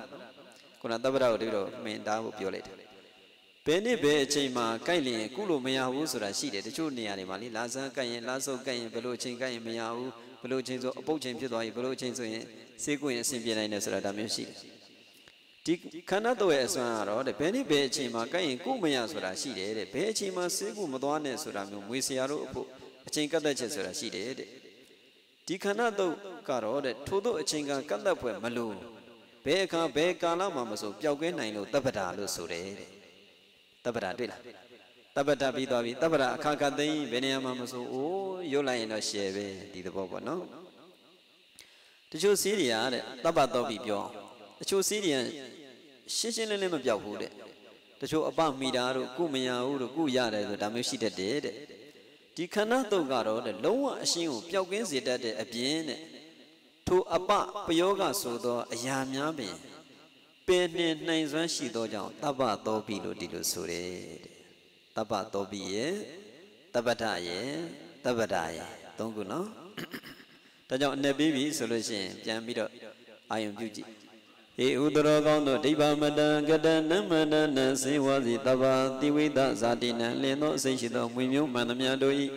[SPEAKER 1] ခုနတပ္ပထကိုတပြတော့မင်တားဖို့ပြောလိုက်တယ်ဘယ်နှစ်ဘယ်အချိန်မှာကြိုက်လျင်ကုလို့မရဘူးဆိုတာရှိတယ်တချို့နေရာတွေမှာလေလာဆန်းကြိုက်ရင်လာဆုပ်ကြိုက်ရင်ဘယ်လိုအချိန်ကြိုက်ရင်မရဘူးဘယ်လိုအချိန်ဆိုအပုတ်ချိန်ဖြစ်သွားရင်ဘယ်လိုအချိန်ဆိုရင်စေးကွရင်အဆင်ပြေနိုင်တယ်ဆိုတာဒါမျိုးရှိတယ်ဒီခန္ဓာတော်ရဲ့အစွမ်းကတော့တဲ့ဘယ်နှစ်ဘယ်အချိန်မှာကြိုက်ရင်ကုမရဆိုတာရှိတယ်တဲ့ဘယ်အချိန်မှာစေးကုမသွားနဲ့ဆိုတာမျိုးငွေစရာတို့အဖို့ အချိန်ကတ်သက်ချက်ဆိုတာရှိတယ်တဲ့ဒီခန္ဓာတော့ကတော့တဲ့ထို့သောအချိန်ကကတ်သက်ဖွယ်မလို့ဘယ်အခါဘယ်ကာလမှာမဆိုပျောက်ကင်းနိုင်လို့တပ္ပတာလို့ဆိုတယ်တဲ့တပ္ပတာတွေ့လားတပ္ပတာပြီးသွားပြီတပ္ပတာအခါကသိဘယ်နေရာမှာမဆိုအိုးရုပ်လိုက်ရင်တော့ရှယ်ပဲဒီသဘောပေါ့နော်တချို့စီးတွေကတဲ့တပ္ပတော့ပြီးပြောတချို့စီးတွေကရှင်းရှင်းလင်းလင်းမပြောက်ဘူးတဲ့တချို့အပမိတာတို့ကုမရဘူးတို့ကုရတယ်ဆိုဒါမျိုးရှိတတ်တယ်တဲ့ ဒီခန္ဓာတုတ်ကတော့တဲ့လုံးဝအရှင်းကိုပျောက်ကင်းစေတတ်တဲ့အပြင်တဲ့ထိုအပပယောဂဆိုသောအရာများပင်ပင်နှင်နှိမ်စွမ်းရှိသောကြောင့်တပ္ပသောပြီလို့ဒီလိုဆိုတယ်တဲ့တပ္ပသောပြီရဲ့တပ္ပတရဲ့တပ္ပတာရဲ့သုံးခုနော်ဒါကြောင့်အနေပြီးပြီဆိုလို့ရှိရင်ပြန်ပြီးတော့အာယုံပြုကြည့် ဟေဥဒရောကောင်းသောဒိဗ္ဗမတံကတနမတနစေဝစီတပ္ပတိဝိဒဇာတိနံလင်းသောအစိတ်ရှိသောမွေမျိုးမှန်သမျှတို့၏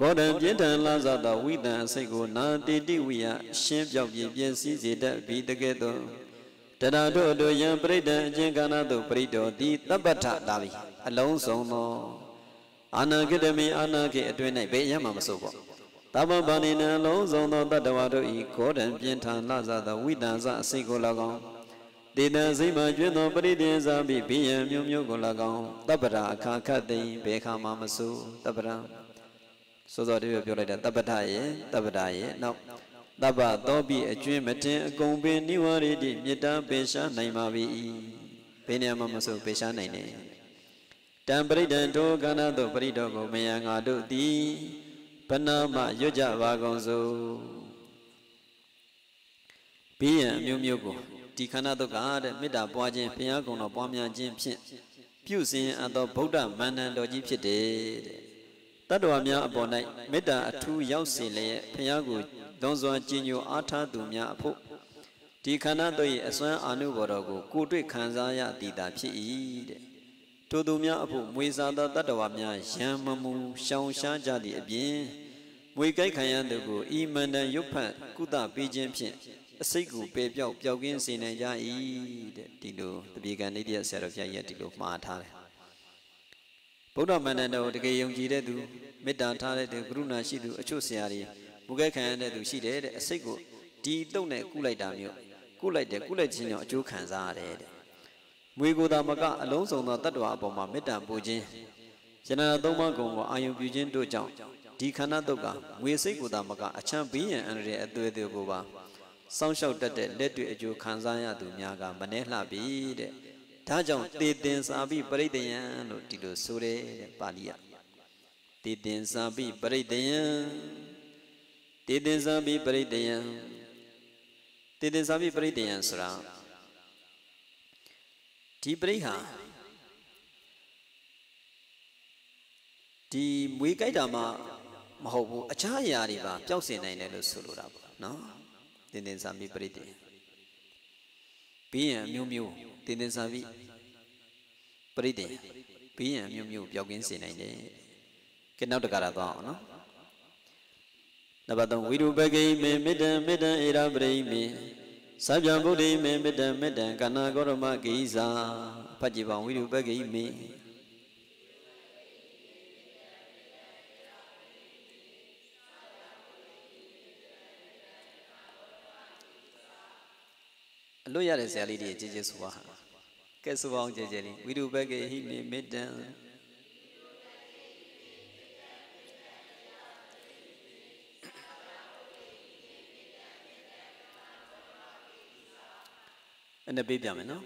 [SPEAKER 1] ကောဒံပြင်းထန်လာသောသောဝိတံအစိတ်ကိုနာတိတိဝိယရှင်းပြောက်ပြပြည့်စည်စေတတ်ပြီးတကဲ့သို့တရတို့တို့ယံပရိဒံအကျဉ်ကာနာတို့ပရိတော်တိတပ္ပထလာပြီအလုံးစုံသောအာနာဂတမေအာနာဂေအတွင်း၌ဘယ်ရမှမစိုးပေါ့ တပ္ပဗာနိနံလုံးစုံသောတတ္တဝါတို့ဤကောဒံပြင်းထန်လာသောဝိတံစအစိတ်ကို၎င်းတေတံစိတ်မှကျွင်းသောပရိဒေဇာပိဘိယံမျိုးမျိုးကို၎င်းတပ္ပရာအခါခတ်သိဘယ်ခါမှမစိုးတပ္ပရာစောစောတည်းပြောလိုက်တာတပ္ပထရဲ့တပ္ပတာရဲ့နောက်တပ္ပသောပိအကျွင်းမတင်အကုန်ပင်နိဝရတိမေတ္တာပေရှားနိုင်ပါပြီဘယ်နေရာမှမစိုးပေရှားနိုင်တယ်တံပရိဒံတောကဏသောပရိတော်ကိုမယံငါတို့သည် ဘဏမရွတ်ကြပါကုန်စို့ဘိယံအမျိုးမျိုးကိုဒီခန္ဓာဒုက္ခတဲ့မေတ္တာပွားခြင်းဘုရားကုံတော်ပွားများခြင်းဖြင့်ပြုစဉ်အပ်သောဗုဒ္ဓမန္တန်တော်ကြီးဖြစ်တယ်တဲ့တတ္တဝါများအပေါ်၌မေတ္တာအထူးရောက်စေလျက်ဘုရားကိုလွန်စွာကြည်ညိုအားထားသူများအဖို့ဒီခန္ဓာတို့၏အစွမ်းအာနုဘော်တော်ကိုကိုတွေ့ခံစားရသည်သာဖြစ်၏တဲ့ ထိုသူများအဖို့မွေစားသောတတ္တဝါများယံမမူရှောင်ရှားကြသည့်အပြင်မွေကြိုက်ခံရသူကိုဤမန္တန်ရုပ်ဖတ်ကုသပေးခြင်းဖြင့်အစိတ်ကိုပေပြောက်ပျောက်ကင်းစေနိုင်ကြ၏တဲ့ဒီလိုတပြေကံနေတရဆရာတော်ဘုရားကြီးကဒီလိုမှားထားတယ်ဗုဒ္ဓမန္တန်တော်တကယ်ယုံကြည်တဲ့သူမေတ္တာထားတဲ့သူကရုဏာရှိသူအချို့ဆရာတွေမူကြိုက်ခံရတဲ့သူရှိတယ်တဲ့အစိတ်ကိုဒီတုံနဲ့ကုလိုက်တာမျိုးကုလိုက်တယ်ကုလိုက်ခြင်းကြောင့်အကျိုးခံစားရတယ်တဲ့ မွေကိုယ်သာမကအလုံးစုံသောတတ္တဝါအပေါ်မှာမေတ္တာပို့ခြင်းယန္နာသုံးပါးကုံကိုအာယုံပြုခြင်းတို့ကြောင့်ဒီခန္ဓာတုတ်ကငွေစိတ်ကိုယ်သာမကအချမ်းဘေးရန်အန္တရာယ်အသွေးတွေကိုပါစောင့်ရှောက်တတ်တဲ့လက်တွေ့အကျိုးခံစားရသူများကမနှဲလှပြီတဲ့ဒါကြောင့်တေတင်စာပိပရိတယံလို့ဒီလိုဆိုတယ်တဲ့ပါဠိယတေတင်စာပိပရိတယံတေတင်စာပိပရိတယံတေတင်စာပိပရိတယံဆိုတာ ဒီပရိဟာဒီမွေးကြိုက်တာမှမဟုတ်ဘူးအခြားအရာတွေပါပျောက်စင်နိုင်တယ်လို့ဆိုလိုတာပေါ့နော်တင်းတင်းစာမိပရိတေပြီးရင်အမျိုးမျိုးတင်းတင်းစာမိပရိတေပြီးရင်အမျိုးမျိုးပျောက်ကင်းစေနိုင်တယ်ကဲနောက်တကရာသွားအောင်နော်နံပါတ်3ဝိရုပကိမေမေတ္တမေတ္တဧရပရိမေ သဗ္ဗံဗုဒ္ဓိမေမေတ္တမေတ္တကဏ္ဍဂေါရမကိစ္စဖတ်ကြည့်ပါဝိရုပကိမေအလွတ်ရတဲ့ဆရာလေးတွေကြည်ကြည်ဆိုပါဟာကဲဆိုပါအောင်ကြည်ကြည်လေးဝိရုပကေဟိမေမေတ္တံ အဲ့နဲ့ပေးပြမယ်နော်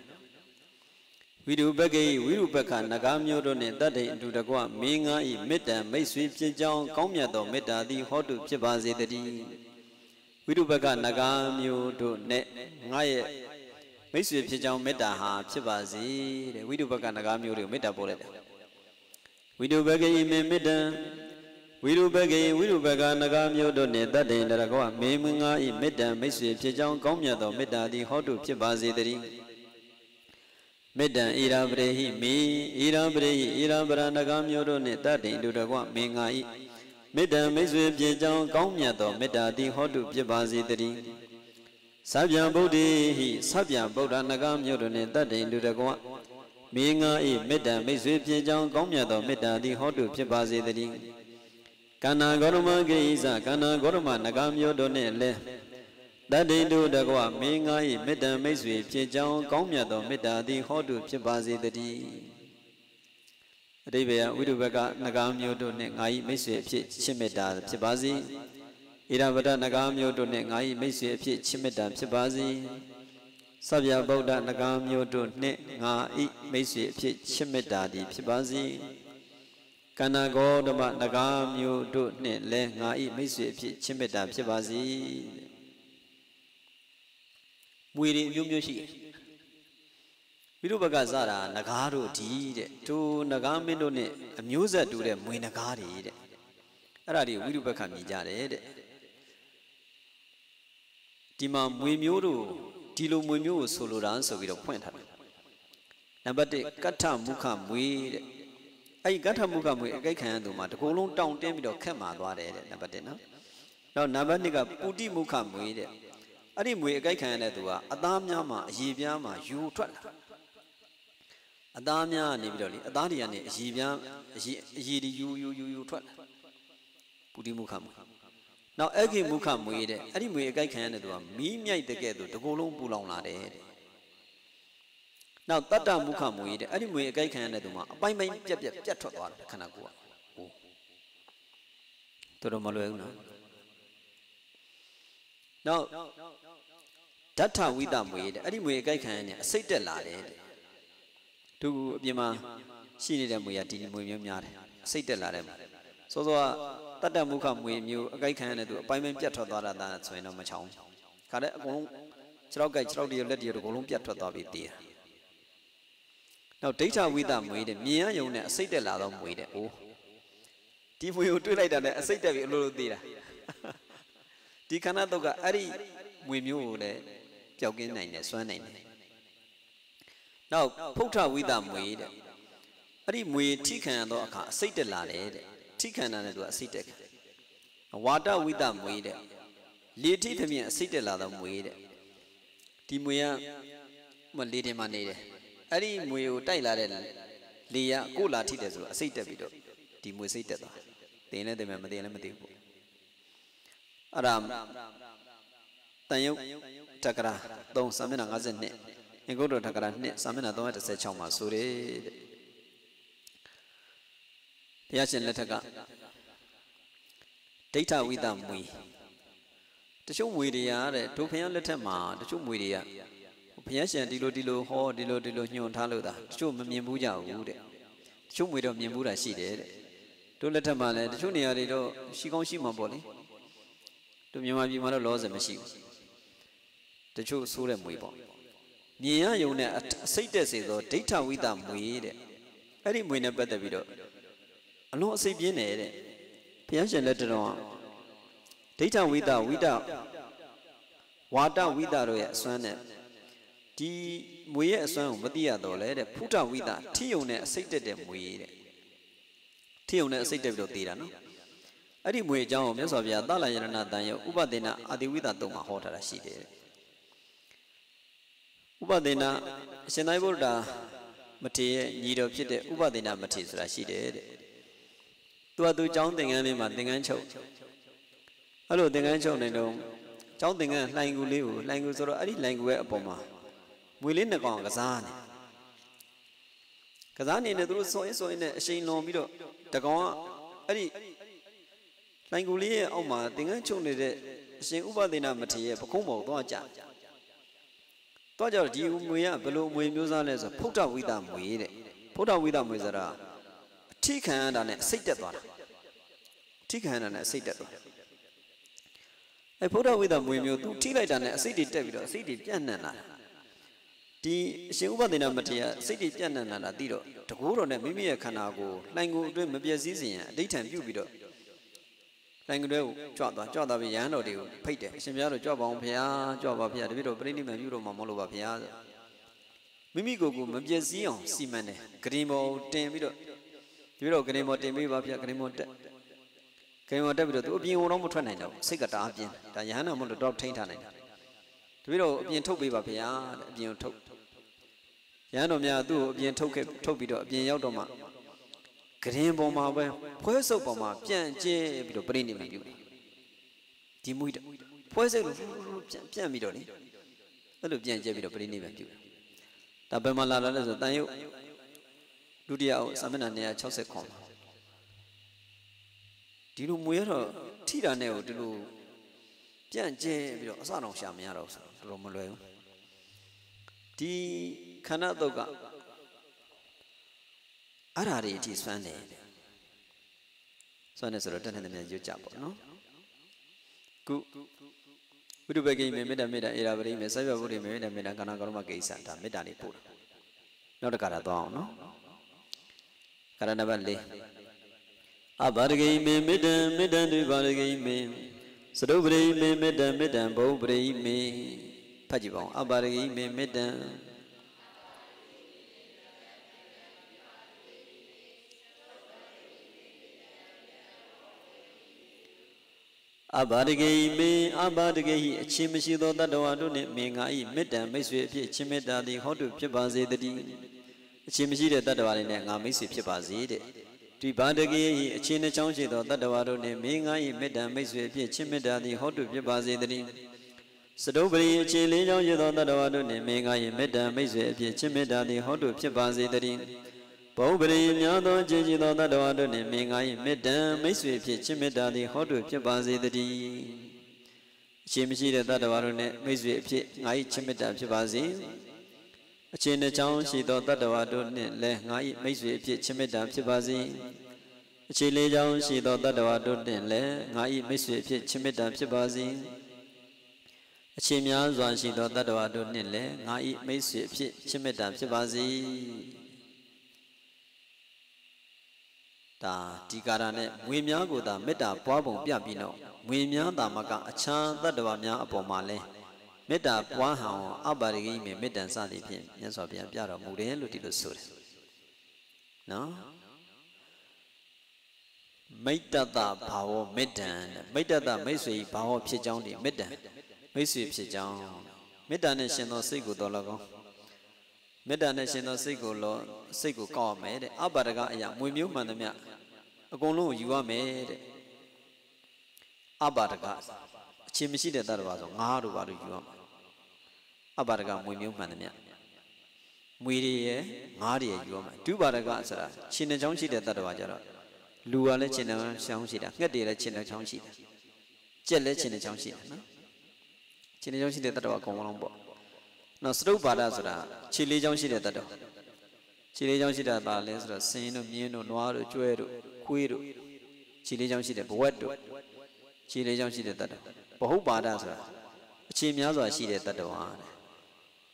[SPEAKER 1] ဝိရုပကေဝိရုပခနဂါမျိုးတို့နှင့်တတ်တဲ့အတူတကွမင်းငါဤမေတ္တံမိတ်ဆွေဖြစ်ကြောင်းကောင်းမြတ်သောမေတ္တာသည်ဟောတုဖြစ်ပါစေတည်းဝိရုပကနဂါမျိုးတို့နှင့်ငါရဲ့မိတ်ဆွေဖြစ်ကြောင်းမေတ္တာဟာဖြစ်ပါစေတဲ့ဝိရုပကနဂါမျိုးတွေကိုမေတ္တာပို့လိုက်တယ်ဝိရုပကေမေမေတ္တံ ဝိရုပကေဝိရုပကနဂါမျိုးတို့နှင့်တတ်တဲ့တကွမင်းငါဤမေတ္တံမိတ်ဆွေဖြစ်ကြောင်းကောင်းမြတ်သောမေတ္တာသည်ဟောတုဖြစ်ပါစေတည်းမေတ္တံဣရာပရိဟိမိဣရာပရိဟိဣရာပရဏဂမျိုးတို့နှင့်တတ်တိန်တို့တကွမင်္ဂာဤမေတ္တံမိတ်ဆွေပြေကြောင်းကောင်းမြတ်သောမေတ္တာတိဟောတုဖြစ်ပါစေတည်းသဗ္ဗံဗုဒ္ဓိဟိသဗ္ဗံဗုဒ္ဓနဂမျိုးတို့နှင့်တတ်တိန်တို့တကွမင်္ဂာဤမေတ္တံမိတ်ဆွေပြေကြောင်းကောင်းမြတ်သောမေတ္တာတိဟောတုဖြစ်ပါစေတည်း ကန္နာဂေါရမဂိဣဇကန္နာဂေါရမနဂမျိုးတို့နှင့်လည်းတတ္တိတုတကွမင်းငါ၏မေတ္တံမိတ်ဆွေဖြစ်ကြောင်းကောင်းမြတ်သောမေတ္တာသည်ဟောတုဖြစ်ပါစေတည်းအတိဘယဝိရုဘကနဂါမျိုးတို့နှင့်ငါ၏မိတ်ဆွေအဖြစ်ချစ်မေတ္တာဖြစ်ပါစေဣရဝဒနဂါမျိုးတို့နှင့်ငါ၏မိတ်ဆွေအဖြစ်ချစ်မေတ္တာဖြစ်ပါစေသဗ္ဗဗုဒ္ဓနဂါမျိုးတို့နှင့်ငါ၏မိတ်ဆွေအဖြစ်ချစ်မေတ္တာသည်ဖြစ်ပါစေက န္နာဂေါဓမနဂါမျိုးတို့နှင့်လည်းငါ၏မိတ်ဆွေအဖြစ်ချစ်မေတ္တာဖြစ်ပါစေမွေတွေအမျိုးမျိုးရှိတယ်ဝိရုပကစတာနဂါးတို့ဒီတဲ့သူနဂါးမင်းတို့နဲ့အမျိုးဆက်တူတဲ့မွေနဂါးတွေတဲ့အဲ့ဒါတွေဝိရုပကမြင်ကြတယ်တဲ့ဒီမှာမွေမျိုးတို့ဒီလိုမွေမျိုးကိုဆိုလိုတာဆိုပြီးတော့ဖွင့်ထားတယ်နံပါတ်1ကဋ္ဌမုခမွေတဲ့ အဲ့ဒီကဋ္ဌမုခမွေအကိတ်ခံရသူမှာတကူလုံးတောင့်တင်းပြီးတော့ခက်မာသွားတယ်တဲ့နံပါတ်1နော်နောက်နံပါတ်2ကပုတိမုခမွေတဲ့အဲ့ဒီမွေအကြိုက်ခံရတဲ့သူကအသားများမှာအရေပြားမှာယူထွက်လာအသားများနေပြီးတော့လေအသားတွေကနေအရေပြားအရေအရေတွေယူယူယူယူထွက်လာပုတိမုခမွေနောက်အဂိမုခမွေတဲ့အဲ့ဒီမွေအကြိုက်ခံရတဲ့သူကမီးမြိုက်တဲ့ကဲ့သို့တကိုယ်လုံးပူလောင်လာတယ်တဲ့ နောက်တတ္တမုခမွေတဲ့အဲ့ဒီမွေအကြိုက်ခံရတဲ့သူမှာအပိုင်းပိုင်းပြက်ပြက်ပြတ်ထွက်သွားတယ်ခန္ဓာကိုယ်ကဟိုတော်တော်မလွယ်ဘူးနော်နောက်ဓာတ်ထဝိတမွေတဲ့အဲ့ဒီမွေအကြိုက်ခံရနေအစိတ်တက်လာတယ်တဲ့သူအပြင်မှာရှိနေတဲ့မွေကဒီမွေမျိုးများတယ်အစိတ်တက်လာတယ်စောစောကတတ္တမုခမွေမျိုးအကြိုက်ခံရတဲ့သူအပိုင်းပိုင်းပြတ်ထွက်သွားတာဒါဆိုရင်တော့မချောင်းခါတဲ့အကုန်လုံးခြေထောက်ကြိုက်ခြေထောက်တရလက်တရအကုန်လုံးပြတ်ထွက်သွားပြီတည်တာ နောက်ဒိဋ္ဌဝိတမွေတဲ့မြင်ရယုံနဲ့အစိတ်တက်လာတော့မွေတဲ့အိုးဒီမွေကိုတွေးလိုက်တာနဲ့အစိတ်တက်ပြီအလိုလိုတည်တာဒီခန္ဓာတုတ်ကအဲ့ဒီမွေမျိုးကိုလည်းပျောက်ကင်းနိုင်တယ်စွမ်းနိုင်တယ်နောက်ဖုဋ္ဌဝိသမွေတဲ့အဲ့ဒီမွေထိခံရသောအခါအစိတ်တက်လာတယ်တဲ့ထိခံတာနဲ့သူကအစိတ်တက်ခံဝါတဝိသမွေတဲ့လေထိသဖြင့်အစိတ်တက်လာသောမွေတဲ့ဒီမွေကမလေတင်မှနေတယ် အဲ့ဒီမွေကိုတိုက်လာတဲ့လေရကိုလာထိတယ်ဆိုတော့အစိတ်တက်ပြီးတော့ဒီမွေစိတ်တက်သွားတင်လည်းတင်မယ်မတင်လည်းမတင်ဘူးအဲ့ဒါတန်ယုတ်တက္ကရာ3စာမျက်နှာ52အင်္ဂုတ္တတက္ကရာ2စာမျက်နှာ316မှာဆိုတယ်တဲ့ဘုရားရှင်လက်ထက်ကဒိဋ္ဌဝိသမွေတချို့မွေတွေကတဲ့ဒုဖျားလက်ထက်မှာတချို့မွေတွေက ဘုရားရှင်ဒီလိုဒီလိုဟောဒီလိုဒီလိုညွှန်ထားလို့သာတချို့မမြင်ဘူးကြဘူးတဲ့တချို့မွေတော့မြင်ဘူးတာရှိတယ်တဲ့တို့လက်ထက်မှာလည်းတချို့နေရာတွေတော့ရှိကောင်းရှိမှာပေါ့လေတို့မြန်မာပြည်မှာတော့လောဆယ်မရှိဘူးတချို့ဆိုးတဲ့မွေပေါ့မြင်ရယုံနဲ့အစိတ်တက်စေသောဒိဋ္ဌဝိသမွေတဲ့အဲ့ဒီမွေနဲ့ပတ်သက်ပြီးတော့အလုံးအစိတ်ပြင်းနေတဲ့ဘုရားရှင်လက်တော်ဒိဋ္ဌဝိတဝိတဝါတဝိတတို့ရဲ့အစွမ်းနဲ့ ဒီမွေရဲ့အစွမ်းကိုမသိရတော့လေတဲ့ဖုဒ္ဓဝိတထိယုံနဲ့အစိတ်တက်တဲ့မွေတဲ့ထိယုံနဲ့အစိတ်တက်ပြီးတော့သေးတာနော်အဲ့ဒီမွေအကြောင်းကိုမြတ်စွာဘုရားသလယရဏတန်ရဲ့ဥပဒေနာအာတိဝိသတုံမှာဟောထားတာရှိတယ်ဥပဒေနာအရှင်သာရိပုတ္တရာမထေရရဲ့ညီတော်ဖြစ်တဲ့ဥပဒေနာမထေရဆိုတာရှိတယ်တဲ့သူကသူကျောင်းသင်္ကန်းလေးမှာသင်္ကန်းချုပ်အဲ့လိုသင်္ကန်းချုပ်နေတော့ကျောင်းသင်္ကန်းလှိုင်ကူလေးကိုလှိုင်ကူဆိုတော့အဲ့ဒီလှိုင်ကူရဲ့အပေါ်မှာ မွေလေးနှစ်ကောင်ကစားနေကစားနေနေသူတို့စောရင်စောရင်နဲ့အရှိန်လွန်ပြီးတော့တကောင်ကအဲ့ဒီလိုင်ကူလေးရဲ့အောက်မှာသင်္ကန်းချုပ်နေတဲ့အရှင်ဥပဒေနာမထေရရဲ့ပခုံးပေါ်သွားကြတော့ကြတော့ဒီမွေကဘယ်လိုမွေမျိုးစားလဲဆိုဖုဒ္ဓဝိသမွေတဲ့ဖုဒ္ဓဝိသမွေဆိုတာအထိခံရတာနဲ့စိတ်တက်သွားတာအထိခံရတာနဲ့စိတ်တက်သွားအဲဖုဒ္ဓဝိသမွေမျိုးသူထိလိုက်တာနဲ့အစိတ်တွေတက်ပြီးတော့အစိတ်တွေပြန့်နှံ့လာ ဒီအရှင်ဥပဒေနာမထေရစိတ်တွေပြန့်နှံ့လာတာသိတော့တကူတော်နဲ့မိမိရဲ့ခန္ဓာကိုလှိုင်ကိုအတွင်းမပြည့်စည်စေရန်အဋိဌံပြုပြီးတော့တိုင်ကလေးကိုကြွသွားကြွသွားပြီးရဟန်းတော်တွေကိုဖိတ်တယ်အရှင်ဘုရားတို့ကြွပါအောင်ဘုရားကြွပါဘုရားတပည့်တော်ပြိဋိမံပြုတော့မှမဟုတ်လို့ပါဘုရားဆိုမိမိကိုယ်ကိုမပြည့်စည်အောင်စီမံတယ်ဂရင်ပေါ်တင်ပြီးတော့တပည့်တော်ဂရင်ပေါ်တင်ပြီးပါဘုရားဂရင်ပေါ်တက်ဂရင်ပေါ်တက်ပြီးတော့သူအပြင်တော့မထွက်နိုင်တော့စိတ်ကတအားပြင်းဒါရဟန်းတော်မလို့တော့ထိန်းထားနိုင်တယ်တပည့်တော်အပြင်ထုတ်ပေးပါဘုရားတဲ့အပြင်ကိုထုတ် ရဟန်းတော်များသူ့ကိုအပြင်ထုတ်ခဲ့ထုတ်ပြီးတော့အပြင်ရောက်တော့မှဂရင်ပေါ်မှာပဲဖွဲစုပ်ပေါ်မှာပြန့်ကျဲပြီးတော့ပြိဋိမံပြုတယ်ဒီမွေးဖွဲစုပ်လိုပြန်ပြန်ပြီးတော့လေအဲ့လိုပြန်ကျဲပြီးတော့ပြိဋိမံပြုတယ်ဒါဘယ်မှာလာလာလဲဆိုတန်ရုပ်ဒုတိယအောင်စာမျက်နှာ160ခွန်ဒီလိုမွေးရတော့ထိတာနဲ့ကိုဒီလိုပြန်ကျဲပြီးတော့အစတော်ရှာမရတော့ဆိုတော်တော်မလွယ်ဘူး ဒီခန္ဓာတုတ်ကအဲ့ဓာတွေအထိစွမ်းတယ်စွမ်းတယ်ဆိုတော့တဏ္ဍနဲ့ရွတ်ကြပေါ့နော်ခုဝိတုဘကိမေမေတ္တာမေတ္တာအေရာပရိမေစိုက်ပြဘုရိမေမေတ္တာမေတ္တာကဏကရမကိစ္စဒါမေတ္တာလေးပို့တာနောက်တစ်ခါတော့သွားအောင်နော်ကာရဏဘတ်၄အဘာရဂိမေမေတ္တမေတ္တတွေဘာရဂိမေစရုပရိမေမေတ္တမေတ္တဘုံပရိမေ ဖတ်ကြည့်ပါအောင်အဘာရဂိမေမေတ္တအဘာဒဂေမေအဘာဒဂေဟိအချင်းမရှိသောတတ္တဝါတို့နှင့်မေငါဤမေတ္တမိတ်ဆွေအဖြစ်ချင်းမေတ္တာသည်ဟောတုဖြစ်ပါစေတည်းအချင်းမရှိတဲ့တတ္တဝါတွေနဲ့ငါမိတ်ဆွေဖြစ်ပါစေတဲ့ဒီဘာဒဂေဟိအချင်းနှချောင်းရှိသောတတ္တဝါတို့နှင့်မေငါဤမေတ္တမိတ်ဆွေအဖြစ်ချင်းမေတ္တာသည်ဟောတုဖြစ်ပါစေတည်း စတုပရိအချင်းလေးချောင်းရှိသောတတ္တဝါတို့နှင့်မေငါဤမေတ္တမိတ်ဆွေအဖြစ်ချင်းမေတ္တာသည်ဟောတုဖြစ်ပါစေတည်းဘုံပရိများသောခြေရှိသောတတ္တဝါတို့နှင့်မင်္ဂ၏မေတ္တံမိတ်ဆွေဖြစ်ချင်းမေတ္တာသည်ဟောတုဖြစ်ပါစေတည်းအချင်းမရှိတဲ့တတ္တဝါတို့နှင့်မိတ်ဆွေအဖြစ်ငါ၏ချင်းမေတ္တာဖြစ်ပါစေအချင်းနှချောင်းရှိသောတတ္တဝါတို့နှင့်လည်းငါ၏မိတ်ဆွေအဖြစ်ချင်းမေတ္တာဖြစ်ပါစေအချင်းလေးချောင်းရှိသောတတ္တဝါတို့နှင့်လည်းငါ၏မိတ်ဆွေအဖြစ်ချင်းမေတ္တာဖြစ်ပါစေ အချင်းများစွာရှိသောတတ္တဝါတို့နှင့်လည်းငါ၏မိတ်ဆွေအဖြစ်ချင်းမေတ္တာဖြစ်ပါစေဒါဒီကာရနဲ့ငွေများကိုသာမေတ္တာပွားပုံပြပြီးတော့ငွေများတာမကအချမ်းတတ္တဝါများအပေါ်မှာလဲမေတ္တာပွားဟောင်အပါရဂိမေမေတ္တန်စသည်ဖြင့်မြတ်စွာဘုရားပြတော်မူတယ်လို့ဒီလိုဆိုတယ်နော်မိတ္တတဘာဝမေတ္တံမိတ္တတမိတ်ဆွေဘာဝဖြစ်ကြောင်းဒီမေတ္တံ မိတ်ဆွေဖြစ်ကြောင်းမေတ္တာနဲ့ရှင်သောစိတ်ကိုတော်လကောင်းမေတ္တာနဲ့ရှင်သောစိတ်ကိုလောစိတ်ကိုကောက်ရမယ်တဲ့အပါဒကအရာမွေမျိုးမှန်သမျှအကုန်လုံးကိုယူရမယ်တဲ့အပါဒကအချင်းမရှိတဲ့တတ်တော်ဆိုငါးတို့ဘာလို့ယူရမှာအပါဒကမွေမျိုးမှန်သမျှမွေတွေရဲ့ငါးတွေရဲ့ယူရမှာဒုပါဒကဆိုတာရှင်နှချောင်းရှိတဲ့တတ်တော်ကြတော့လူကလည်းရှင်နှချောင်းရှိတာငှက်တွေလည်းရှင်နှချောင်းရှိတယ်ကြက်လည်းရှင်နှချောင်းရှိတယ်နော် ရှင်နှချောင်းရှိတဲ့တတ်တော်အကုန်လုံးပေါ့နော်စတုပါဒဆိုတာခြေလေးချောင်းရှိတဲ့တတ်တော်ခြေလေးချောင်းရှိတာပါလဲဆိုတော့စင်းတို့မြင်းတို့နွားတို့ကျွဲတို့ခွေးတို့ခြေလေးချောင်းရှိတဲ့ဘဝက်တို့ခြေလေးချောင်းရှိတဲ့တတ်တော်ဘဟုပါဒဆိုတာအခြေများစွာရှိတဲ့တတ်တော်ဟာ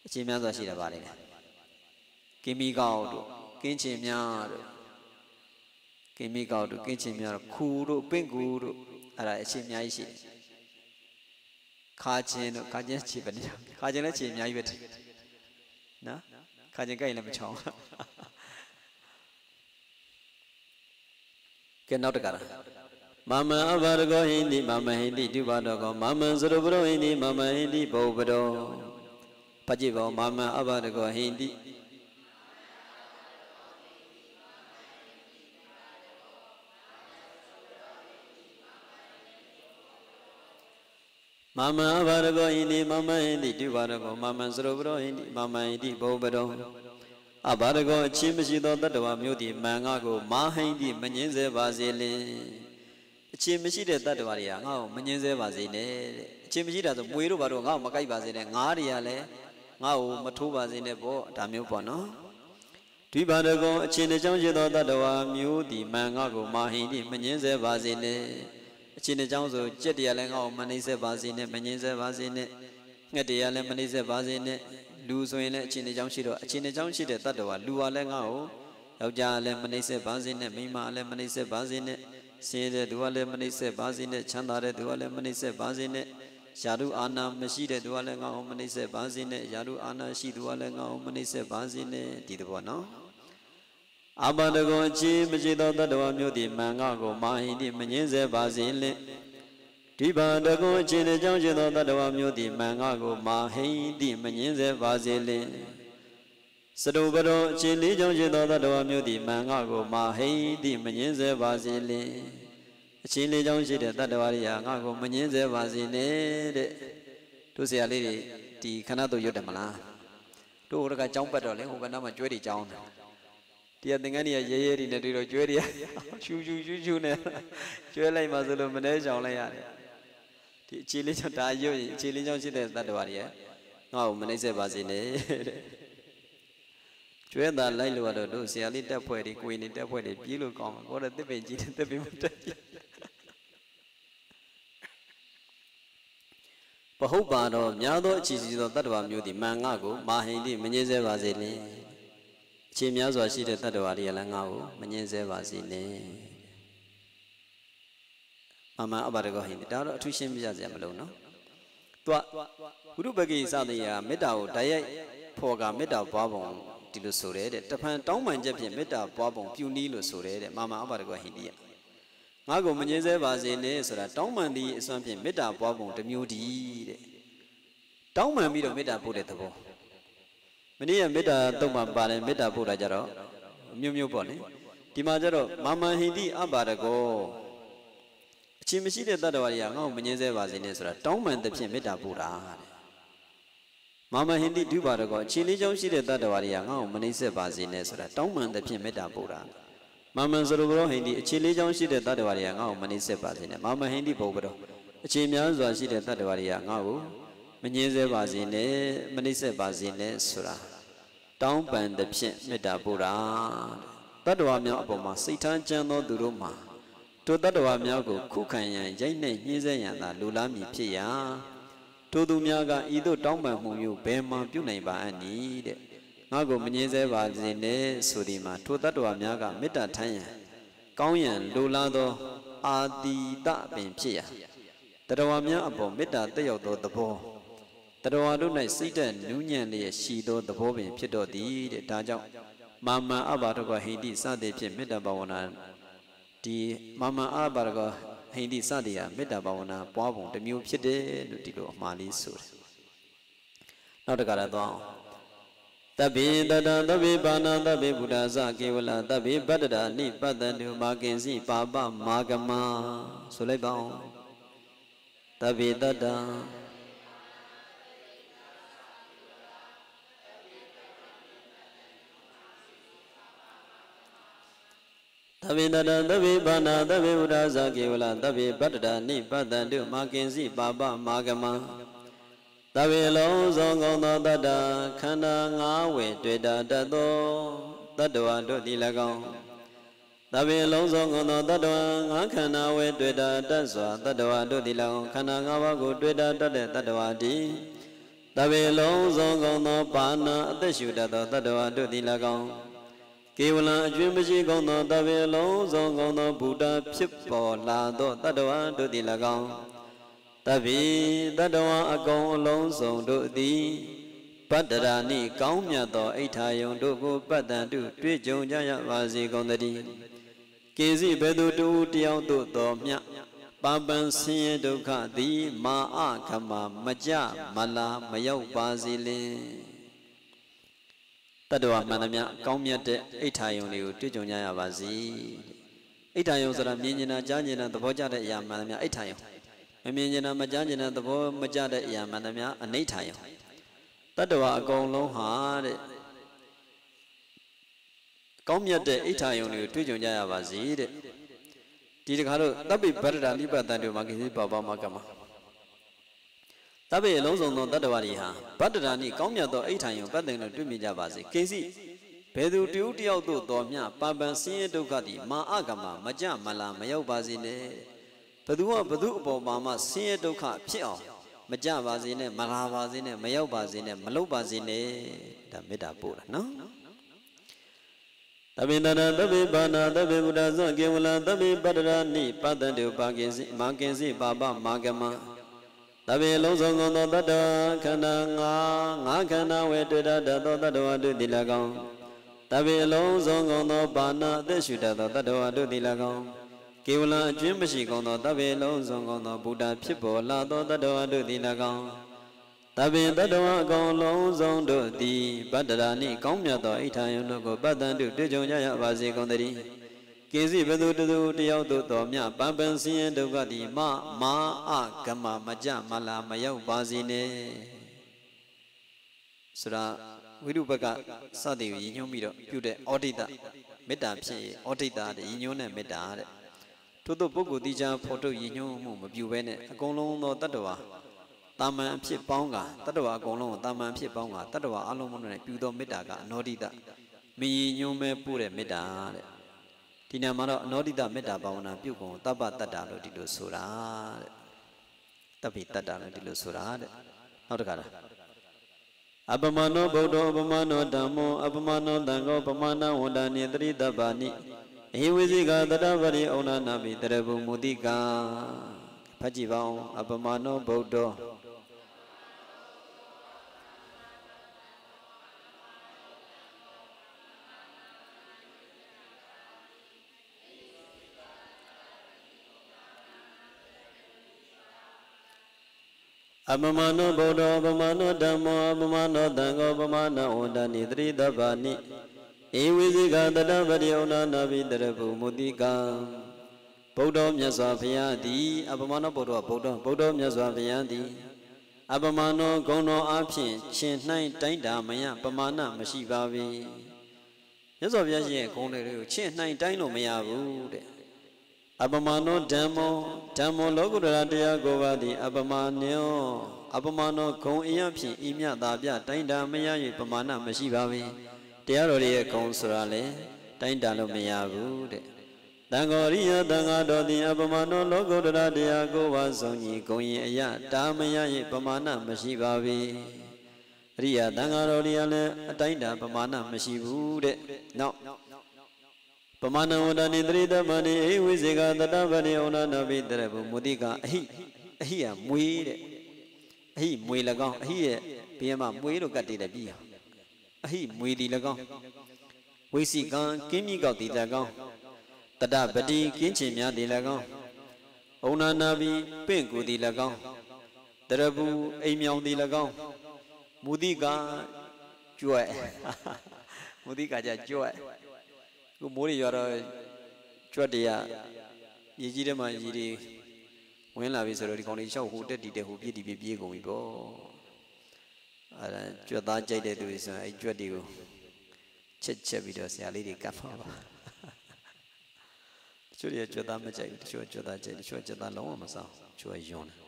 [SPEAKER 1] အခြေများစွာရှိတာပါလေကင်းမီကောက်တို့ကင်းချင်များတို့ကင်းမီကောက်တို့ကင်းချင်များတို့ခူတို့ပင့်ကူတို့အဲ့ဒါအခြေအများကြီးရှိတယ် ခါချင်းတို့ခါချင်းခြေပဲနေခါချင်းလည်းခြေအများကြီးပဲတယ်နော်ခါချင်းကြိုက်လည်းမချောင်းကဲနောက်တကရာမမအဘာရကောဟိန္တိမမဟိန္တိဒုပါတော်ကောမမစရုပရောဟိန္တိမမဟိန္တိဘောပတောဖတ်ကြည့်ပါဦးမမအဘာရကောဟိန္တိ မမအဘာရကောဟိန္တိမမဟိန္တိဒုပါတော်ကောမမစရုပရောဟိန္တိမမဟိန္တိဘောပတောအဘာရကောအချင်းမရှိသောတတ္တဝါမျိုးသည်မန်ငါကိုမာဟိန္တိမငင်းစေပါစေလင်အချင်းမရှိတဲ့တတ္တဝါတွေကငါ့ကိုမငင်းစေပါစေနဲ့တဲ့အချင်းမရှိတာဆိုမွေတို့ဘာတို့ငါ့ကိုမကြိုက်ပါစေနဲ့ငါးတွေကလည်းငါ့ကိုမထိုးပါစေနဲ့ပေါ့ဒါမျိုးပေါ့နော်ဒိဗာဒကုံအချင်းအကြောင်းရှိသောတတ္တဝါမျိုးဒီမန်ငါ့ကိုမာဟိတိမငင်းစေပါစေနဲ့ အချင်းအကြောင်းဆိုကြက်တရားလည်းငါ့ကိုမနှိမ့်စေပါစေနဲ့မငင်းစေပါစေနဲ့ငှက်တရားလည်းမနှိမ့်စေပါစေနဲ့လူဆိုရင်လည်းအချင်းအကြောင်းရှိတော့အချင်းအကြောင်းရှိတဲ့တတ္တဝါလူကလည်းငါ့ကိုယောက်ျားလည်းမနှိမ့်စေပါစေနဲ့မိန်းမလည်းမနှိမ့်စေပါစေနဲ့ဆင်းရဲတဲ့သူကလည်းမနှိမ့်ဆက်ပါစေနဲ့ချမ်းသာတဲ့သူကလည်းမနှိမ့်ဆက်ပါစေနဲ့ယာရုအာနာမရှိတဲ့သူကလည်းငါ့အောင်မနှိမ့်ဆက်ပါစေနဲ့ယာရုအာနာရှိသူကလည်းငါ့အောင်မနှိမ့်ဆက်ပါစေနဲ့ဒီသဘောနော် အာဘတကောအချင်းမရှိသောတတ္တဝမျိုးသည်မန်ငါကိုမာဟိတိမငင်းစေပါစေလင့်ဒီဘာတကောအချင်းအကြောင်းရှိသောတတ္တဝမျိုးသည်မန်ငါကိုမာဟိတိမငင်းစေပါစေလင့်စတုပရောအချင်းလေးကြောင့်ရှိသောတတ္တဝမျိုးသည်မန်ငါကိုမာဟိတိမငင်းစေပါစေလင့်အချင်းလေးကြောင့်ရှိတဲ့တတ္တဝရိယာငါကိုမငင်းစေပါစေနဲ့တဲ့တို့ဆရာလေးတွေဒီခဏတို့ရွတ်တယ်မလားတို့ဟိုတကကြောင်းပတ်တော့လေဟိုကနားမှာကျွဲတွေကြောင်းတယ် ဒီကသင်္ကန်းကြီးရဲရဲတွေနဲ့တွေ့တော့ကျွဲတွေကရှူရှူရှူရှူနဲ့ကျွဲလိုက်မှဆိုလို့မနှဲချောင်လိုက်ရတယ်ဒီအခြေလေးကြောင့်ဒါရွတ်ရင်အခြေလေးကြောင့်ရှိတဲ့တတ္တဝါတွေငါ့ကိုမနှိမ့်ဆက်ပါစေနဲ့တဲ့ကျွဲသာလိုက်လို့တော့တို့ဆရာလေးတက်ဖွဲ့တွေကိုယ်နေတက်ဖွဲ့တွေပြေးလို့ကောင်းမှာကိုယ်တော့တစ်ပင်ကြီးတစ်ပင်မတက်ဘဟုတ်ပါတော့များသောအခြေစီသောတတ္တဝါမျိုးသည်မန်ငါကိုမာဟိန်တိမငြင်းစေပါစေ လင်အခြေများစွာရှိတဲ့တတ္တဝါတွေကလည်းငါ့ကိုမငြင်းစေပါစေနဲ့မမအဘရကောဟိန်ဒါတော့အထူးရှင်းပြကြစရာမလိုနော်သူကဘုရုပကိစတဲ့ရာမေတ္တာကိုတိုက်ရိုက်ဖော်ကမေတ္တာပွားပုံဒီလိုဆိုတယ်တဲ့တဖန်တောင်းပန်ချက်ဖြင့်မေတ္တာပွားပုံပြုနည်းလို့ဆိုတယ်တဲ့မမအဘရကောဟိန်ဒီကငါ့ကိုမငြင်းစေပါစေနဲ့ဆိုတာတောင်းပန်သည့်အစွမ်းဖြင့်မေတ္တာပွားပုံတစ်မျိုးတည်းတဲ့တောင်းပန်ပြီးတော့မေတ္တာပို့တဲ့သဘော မနေ့ကမေတ္တာတုံးမှပါတယ်မေတ္တာပို့တာကြတော့မျိုးမျိုးပေါ့လေဒီမှာကျတော့မာမဟိန္တိအပါဒကောအချင်းမရှိတဲ့တတ္တဝါတွေကငါ့ကိုမငြင်းစေပါစေနဲ့ဆိုတာတောင်းပန်သဖြင့်မေတ္တာပို့တာတဲ့မာမဟိန္တိဒုပါဒကောအချင်းလေးချောင်းရှိတဲ့တတ္တဝါတွေကငါ့ကိုမနှိမ့်ဆက်ပါစေနဲ့ဆိုတာတောင်းပန်သဖြင့်မေတ္တာပို့တာမာမန်စရဘရောဟိန္တိအခြေလေးချောင်းရှိတဲ့တတ္တဝါတွေကငါ့ကိုမနှိမ့်ဆက်ပါစေနဲ့မာမဟိန္တိဘုံဘရောအခြေများစွာရှိတဲ့တတ္တဝါတွေကငါ့ကို မငြင်းစေပါစေနဲ့မနှိမ့်ဆက်ပါစေနဲ့ဆိုတာတောင်းပန်သဖြင့်မေတ္တာပို့တာတတ္တဝါများအပေါ်မှာစိတ်ထမ်းကြမ်းသောသူတို့မှာတို့တတ္တဝါများကိုခုခံရန်ရိုက်နှိပ်ညှင်းဆဲရန်သာလူလားမည်ဖြစ်ရာတို့သူများကဤသို့တောင်းပန်မှုမျိုးဘယ်မှပြုနိုင်ပါအံ့နည်းတဲ့ငါကိုမငြင်းဆဲပါစေနဲ့ဆိုဒီမှာထိုတတ္တဝါများကမေတ္တာထမ်းရန်ကောင်းရန်လိုလားသောအာတိတပင်ဖြစ်ရာတတဝါများအပေါ်မေတ္တာတက်ရောက်သောသဘော တတဝါတို့၌စိတ်သက်နူးညံ့လျက်ရှိသောသဘောပင်ဖြစ်တော်သည်တဲ့ဒါကြောင့်မာမန်အဘာတကဟိန္တိစသည်ဖြင့်မေတ္တာဘာဝနာဒီမာမန်အဘာတကဟိန္တိစသည်ဟာမေတ္တာဘာဝနာပွားပုံတစ်မျိုးဖြစ်တယ်လို့ဒီလိုအမှားလေးဆိုတယ်နောက်တကရတော့တဗ္ဗေတတသဗ္ဗေပါဏသဗ္ဗေဘုဒ္ဓဇကေဝလသဗ္ဗေပတ္တရာနိပတ္တတုမာကင်စီပါပမာဂမဆိုလိုက်ပါဦးတဗ္ဗေတတ ဗ္ဗေတတသဗ္ဗေပါဏသဗ္ဗေဘုဒ္ဓဇကေဝလသဗ္ဗေပတ္တရာနိပတ္တတုမာကင်စီပါပမာဂမတဗေလုံးစုံကုန်သောတတ္တခန္ဓာ၅ဝေတွေ့တာတတ်သောတတ္တဝါတို့သည်၎င်းတဗေလုံးစုံကုန်သောတတ္တဝါငါးခန္ဓာဝေတွေ့တာတတ်စွာတတ္တဝါတို့သည်၎င်းခန္ဓာ၅ပါးကိုတွေ့တာတတ်တဲ့တတ္တဝါသည်တဗေလုံးစုံကုန်သောပါဏအသက်ရှူတတ်သောတတ္တဝါတို့သည်၎င်း ကေဝလံအကျွင်းမရှိကုန်သောတဗေလုံးစုံကုန်သောဘုဒ္ဓဖြစ်ပေါ်လာသောတတ္တဝါတို့သည်၎င်းတဗိတတဝအကုံအလုံးစုံတို့သည်ပတ္တရာနိကောင်းမြတ်သောအိဋ္ဌာယုံတို့ကိုပတ္တန်တုတွေ့ကြုံကြရပါစေကုန်သတည်းကေစီဘေသူတူတယောက်တို့သောမြတ်ပပန်ဆင်းရဲဒုက္ခသည် မာအခမမကြမလာမရောက်ပါစေလင် တတ္တဝမှန်သမျှကောင်းမြတ်တဲ့အိဋ္ဌာယုံတွေကိုတွေ့ကြုံကြရပါစေအိဋ္ဌာယုံဆိုတာမြင်ကျင်တာကြားကျင်တာသဘောကျတဲ့အရာမှန်သမျှအိဋ္ဌာယုံမမြင်ကျင်တာမကြားကျင်တာသဘောမကျတဲ့အရာမှန်သမျှအနိဋ္ဌာယတတ္တဝါအကုန်လုံးဟာတဲ့ကောင်းမြတ်တဲ့အိဋ္ဌာယုံတွေကိုတွေ့ကြုံကြရပါစေတဲ့ဒီတခါတော့တပ်ပိဗရဒာလိပတန်တို့မှာကိစီပါပါမကမ တပည့်အလုံးစုံသောတတ္တဝါတွေဟာဗတ္တရာနိကောင်းမြတ်သောအိဋ္ဌာယံပတ်သိမ်လို့တွေ့မြင်ကြပါစေကိစီဘယ်သူတယောက်တယောက်တို့တော်မြပပန်ဆင်းရဲဒုက္ခသည်မာအကမမကြမလာမရောက်ပါစေနဲ့ဘသူကဘသူအပေါ်မှာမှဆင်းရဲဒုက္ခဖြစ်အောင်မကြပါစေနဲ့မလာပါစေနဲ့မရောက်ပါစေနဲ့မလုပ်ပါစေနဲ့ဒါမေတ္တာပို့တာနော်တပိတရတပိပါဏတပိဘုဒ္ဓဇောကေဝလတပိပတ္တရာနိပတ္တတေပါကိစီမာကိစီပါပမာကမ တပိလုံးစုံသောတတ္တခန္ဓာငါငါခန္ဓာဝေတွေ့တတ်သောတတ္တဝတုတိလကောင်တပိအလုံးစုံသောပါဏအသက်ရှုတတ်သောတတ္တဝတုတိလကောင်ကေဝလအကျွင်းမရှိကုန်သောတပိလုံးစုံသောဘုဒ္ဓဖြစ်ပေါ်လာသောတတ္တဝတုတိလကောင်တပင်တတဝအကောင်လုံးစုံတို့သည်ဗတ္တရာနိကောင်းမြတ်သောအိဋ္ဌာယုံတို့ကိုပတ္တန်တုတွေ့ကြုံကြရပါစေကုန်သတည်း ကိစီဘသူတသူတယောက်တို့တော်မြပန်းပန်းစင်းရဲဒုက္ခသည်မမာအကမမကြမလာမရောက်ပါစေနဲ့ဆိုတော့ဝိရုဘကစသည်ကိုရည်ညွှန်းပြီးတော့ပြုတဲ့ဩဒိတမေတ္တာဖြစ်ဩဒိတတဲ့ရည်ညွှန်းတဲ့မေတ္တာတဲ့ထို့သောပုဂ္ဂိုလ်တိချာဖော်ထုတ်ရည်ညွှန်းမှုမပြုဘဲနဲ့အကုန်လုံးသောတတ္တဝါတာမန်အဖြစ်ပေါင်းကတတ္တဝါအကုန်လုံးကိုတာမန်ဖြစ်ပေါင်းကတတ္တဝါအလုံးစုံနဲ့ပြုသောမေတ္တာကအနောဒိတမရည်ညွှန်းမဲ့ပို့တဲ့မေတ္တာတဲ့ ဒီနေရာမှာတော့အနောဒိတမေတ္တာဘာဝနာပြုကုန်တပ္ပတတ္တာလို့ဒီလိုဆိုတာတဲ့တပ္ပိတတ္တာလို့ဒီလိုဆိုတာတဲ့နောက်တစ်ခါလားအပမနောဗုဒ္ဓအပမနောဓမ္မောအပမနောတံဃောပမနာဝန္ဒနိတရိတပ္ပနိအေဝိဇိကတတပရိဩနာနာမိတရဘုမုတိကဖတ်ကြည့်ပါဦးအပမနောဗုဒ္ဓ အပမနောဗုဒ္ဓအပမနောဓမ္မောအပမနောသံဃောပမနာဝန္တနိသတိတပ္ပနိဧဝိဇိကတတပရိယုဏနာဘိတရဘုမုတိကံဗုဒ္ဓမြတ်စွာဘုရားသည်အပမနောဗုဒ္ဓဗုဒ္ဓဗုဒ္ဓမြတ်စွာဘုရားသည်အပမနောဂုံတော်အဖြစ်ရှင်နှိုင်းတိုင်းတာမယပမာဏမရှိပါပေမြတ်စွာဘုရားရှင်ရဲ့ဂုံတွေကိုချင်းနှိုင်းတိုင်းလို့မရဘူးတဲ့ အပမနောဓမ္မောဓမ္မောလောကုတ္တရာတရားကိုပါသည်အပမနောအပမနောဂုံအယဖြင့်ဤမြတာပြတိုင်းတာမရ၍ပမာဏမရှိပါဘူးတရားတော်ရဲ့ဂုံဆိုတာလေတိုင်းတာလို့မရဘူးတဲ့တံဃောရိယတံဃာတော်သည်အပမနောလောကုတ္တရာတရားကိုပါဆုံးကြီးဂုံရင်အယတာမရ၍ပမာဏမရှိပါဘူးအရိယတန်ဃာတော်တွေကလည်းအတိုင်းတာပမာဏမရှိဘူးတဲ့။နောက် ပမာဏဝဒနိတရိတမဏိအိဝိဇေကတတဗရိဩနာနဘိတရဘုမုတိကအဟိအဟိကမွေးတဲ့အဟိမွေ၎င်းအဟိရဲ့ဘင်းမှာမွေးလို့ကတ်တည်တယ်ပြီးအဟိမွေဒီ၎င်းဝိစီကံကင်းမြကောက်တည်၎င်းတတပတိကင်းချင်များတည်၎င်းဩနာနာဘိပင့်ကူတည်၎င်းတရဘူးအိမ်မြောင်တည်၎င်းမုတိကကျွဲ့မုတိကကြကျွဲ့ ခုမိုးတွေရွာတော့ကြွက်တရရေကြီးတဲ့မှာရေတွေဝင်လာပြီဆိုတော့ဒီကောင်လေးရှောက်ဟိုတက်တီတက်ဟိုပြည့်တီပြည့်ပြေးကုန်ပြီပေါ့အဲဒါကြွက်သားကြိုက်တဲ့သူတွေဆိုရင်အဲကြွက်တွေကိုချက်ချက်ပြီးတော့ဆရာလေးတွေကတ်ပါပါတချို့တွေကြွက်သားမကြိုက်ဘူးတချို့ကြွက်သားကြိုက်တချို့ကြွက်သားလုံးဝမစားတချို့ယွန်းတယ်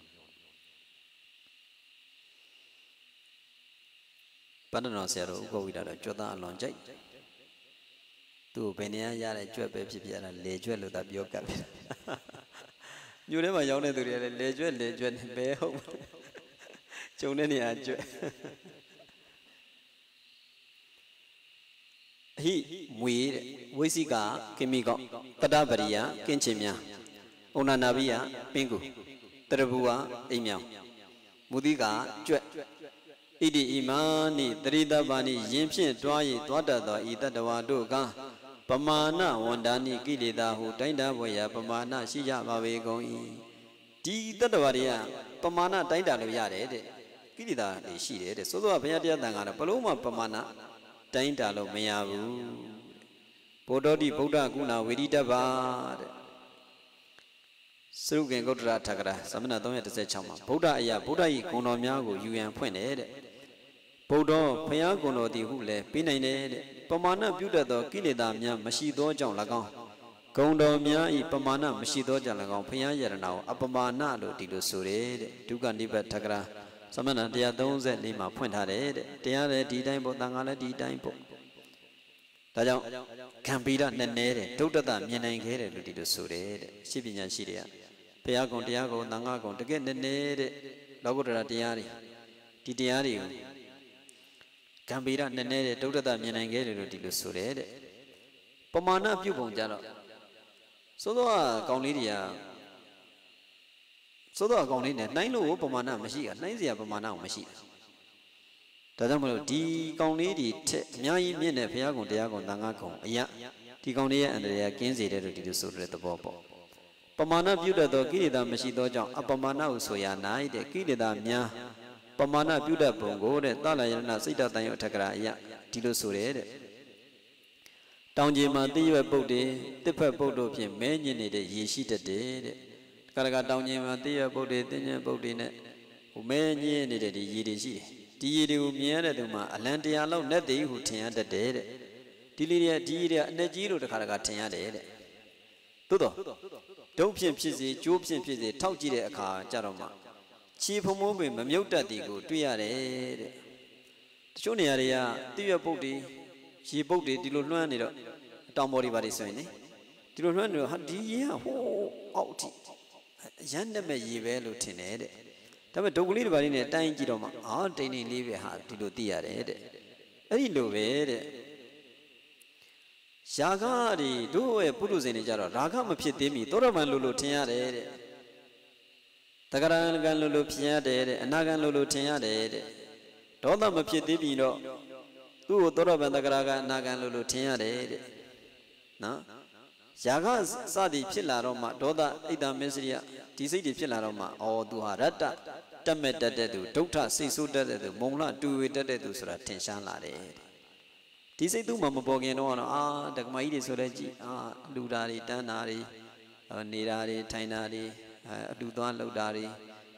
[SPEAKER 1] ပန္နတော်ဆရာတော်ဥပဝိဒါတော့ကြွက်သားအလွန်ကြိုက် သူ့ဘယ်နေရာရတဲ့ကြွက်ပဲဖြစ်ဖြစ်အဲ့ဒါလေကြွက်လို့သာပြောကပ်ပြီညိုထဲမှာရောက်တဲ့သူတွေကလည်းလေကြွက်လေကြွက်နဲ့ဘယ်ဟုတ်ကျုံတဲ့နေရာကြွက်အဟိမွေတဲ့ဝိသိကကိမိကောတတပရိယကင်းချင်များဩနာနာဘိယပင်ကူတရဘူးဝအိမ်မြောင်မုတိကကြွက်ဣတိဣမာနိတရိတပါဏိယင်ဖြင့်တွားရည်တွားတတ်သောဤတတဝါတို့က ပမာဏဝန္ဒာနိကိလေသာဟုတိုင်းတာဘွယ်ရာပမာဏရှိကြပါပေကုန်၏ဒီတတ္တဝါတွေကပမာဏတိုင်းတာလို့ရတယ်တဲ့ကိလေသာတွေရှိတယ်တဲ့စိုးစိုးကဘုရားတရားတန်ကတော့ဘလို့မှပမာဏတိုင်းတာလို့မရဘူးဘုဒ္ဓတိဗုဒ္ဓကုဏဝေဒီတပါတဲ့စရုကင်ဂုတ်တရထကရာသမဏ316မှာဗုဒ္ဓအရာဗုဒ္ဓ၏ဂုဏတော်များကိုယူရန်ဖွင့်တယ်တဲ့ဗုဒ္ဓဘုရားဂုဏတော်သည်ဟုလည်းပြီးနိုင်တယ်တဲ့ ပမာဏပြုတတ်သောကိလေသာများမရှိသောကြောင့်၎င်းဂုံတော်များဤပမာဏမရှိသောကြောင့်၎င်းဘုရားယရနာကိုအပမာဏလို့ဒီလိုဆိုတယ်တဲ့ဒုက္ခနိဗ္ဗာန်ထကရာသမဏ134မှာဖွင့်ထားတယ်တဲ့တရားလည်းဒီတိုင်းပေါ့တန်ခါလည်းဒီတိုင်းပေါ့ဒါကြောင့်ခံပီရနည်းနည်းတယ်ဒုဒ္ဒတမြင်နိုင်ခဲ့တယ်လို့ဒီလိုဆိုတယ်တဲ့ရှိပညာရှိတွေကဘုရားကုံတရားကုံသံဃာကုံတကယ်နည်းနည်းတဲ့လောကုတ္တရာတရားတွေဒီတရားတွေကို ကံပေရနည်းနည်းတဲ့ဒုဒ္ဒတမြင်နိုင်ခဲ့တယ်လို့ဒီလိုဆိုတယ်တဲ့ပမာဏပြုတ်ပုံကြတော့သို့တော့ကောင်းလေးတွေကသို့တော့ကောင်းလေးနဲ့နှိုင်းလို့ပမာဏမရှိတာနှိုင်းစရာပမာဏမရှိတာဒါကြောင့်မလို့ဒီကောင်းလေးတွေထက်အများကြီးမြင့်တဲ့ဘုရားကုံတရားကုံသံဃာကုံအရာဒီကောင်းလေးရဲ့အန္တရာယ်ကင်းစေတယ်လို့ဒီလိုဆိုတဲ့သဘောပေါ့ပမာဏပြုတတ်သောကိလေသာမရှိသောကြောင့်အပမာဏဟုဆိုရနိုင်တဲ့ကိလေသာများ ပမာဏပြုတတ်ပုံကိုတဲ့သလယရဏစိတ်တတန်ရုပ်ထက်ကရာအရာဒီလိုဆိုတယ်တဲ့တောင်ကြီးမှာတိရွက်ပုတ်တယ်တစ်ဖက်ပုတ်တို့ဖြင့်မဲညင်နေတဲ့ရေရှိတတ်တယ်တဲ့ကရကတောင်ကြီးမှာတိရွက်ပုတ်တယ်တင်းညင်ပုတ်တယ်နဲ့ဟိုမဲညင်နေတဲ့ဒီရေတွေရှိတယ်ဒီရေတွေကိုမြင်ရတဲ့သူမှာအလံတရားလောက်နဲ့တည်းဟုထင်ရတတ်တယ်တဲ့ဒီလေးတွေဒီရေတွေအနဲ့ကြီးလို့တခါတခါထင်ရတယ်တဲ့သို့တော့ဒုတ်ဖြင့်ဖြစ်စေကြိုးဖြင့်ဖြစ်စေထောက်ကြည့်တဲ့အခါကြတော့မှ ခြေဖုံဖုံးပင်မမြုပ်တတ်သည်ကိုတွေ့ရတယ်တဲ့တချို့နေရာတွေကတိရွက်ပုတ်တွေရေပုတ်တွေဒီလိုလွှမ်းနေတော့တောင်ပေါ်တွေပါတွေဆိုရင်လေဒီလိုလွှမ်းနေတော့ဟာဒီရေကဟိုးအောက်ထိရမ်းတဲ့မဲ့ရေပဲလို့ထင်တယ်တဲ့ဒါပေမဲ့ဒုတ်ကလေးတွေပါလေးနဲ့တိုင်းကြည့်တော့မှအာတိန်တိန်လေးပဲဟာဒီလိုသိရတယ်တဲ့အဲ့ဒီလိုပဲတဲ့ယာဂတွေတို့ရဲ့ပုရုဇဉ်တွေကြတော့ရာဂမဖြစ်သေးမီသောရမန်လို့လို့ထင်ရတယ်တဲ့ တဂရံကံလို့လို့ဖြစ်ရတယ်တဲ့အနာကံလို့လို့ထင်ရတယ်တဲ့ဒေါသမဖြစ်သေးပြီတော့သူ့ကိုသောရမန်တဂရကအနာကံလို့လို့ထင်ရတယ်တဲ့နော်ယာဂစသည်ဖြစ်လာတော့မှဒေါသအိတ်တမစ္စရိယဒီစိတ်တွေဖြစ်လာတော့မှအော်သူဟာရတ္တတက်မဲ့တတ်တဲ့သူဒုဋ္ဌစိတ်ဆိုးတတ်တဲ့သူမုံလတူဝေတတ်တဲ့သူဆိုတာထင်ရှားလာတယ်ဒီစိတ်သူ့မှာမပေါ်ခင်တော့အာတက္ကမကြီးတွေဆိုလဲကြည်အာလူတာတွေတန်းတာတွေနေတာတွေထိုင်တာတွေ အတူသွားလှုပ်တာတွေ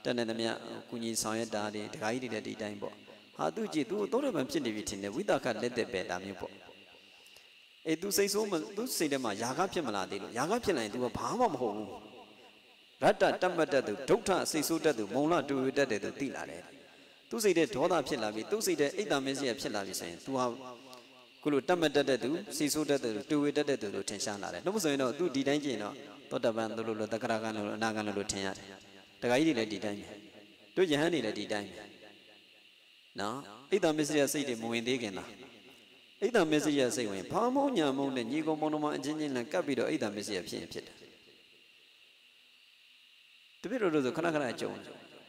[SPEAKER 1] တက်နေသမျှကုညီဆောင်ရွက်တာတွေတခါကြီးတွေလည်းဒီတိုင်းပေါ့ဟာသူကြည်သူသောရပံဖြစ်နေပြီထင်တယ်ဝိသခလက်သက်ပဲဒါမျိုးပေါ့အေးသူစိတ်ဆိုးမသူစိတ်ထဲမှာຢာကဖြစ်မလာသေးလို့ຢာကဖြစ်လာရင် तू ဘာမှမဟုတ်ဘူးရတ္တတတ်မတ်တဲ့သူဒုဋ္ဌစိတ်ဆိုးတတ်သူမုံလတူရတတ်တဲ့သူသိလာတယ်သူစိတ်ထဲဒေါသဖြစ်လာပြီသူစိတ်ထဲအိတ်တမင်းစီရဖြစ်လာပြီဆိုရင် तू ဟာခုလိုတတ်မတ်တတ်တဲ့သူစိတ်ဆိုးတတ်တဲ့သူတူဝေတတ်တဲ့သူလို့ထင်ရှားလာတယ်နှုတ်ဆိုရင်တော့ तू ဒီတိုင်းကျင်တော့ သောတပန်သူလို့လို့တက္ကရာကလို့အနာကလို့လို့ထင်ရတယ်တခါကြီးတွေလည်းဒီတိုင်းပဲတို့ယဟန်တွေလည်းဒီတိုင်းပဲနော်အိတ်တမင်းစီရစိတ်တွေမဝင်သေးခင်လားအိတ်တမစ္စရိယစိတ်ဝင်ဘာမုံညာမုံနဲ့ညီကုံမုံတော်မအချင်းချင်းလန်ကပ်ပြီးတော့အိတ်တမစ္စရိယဖြစ်ရင်ဖြစ်တယ်တပည့်တော်တို့ဆိုခဏခဏကြုံ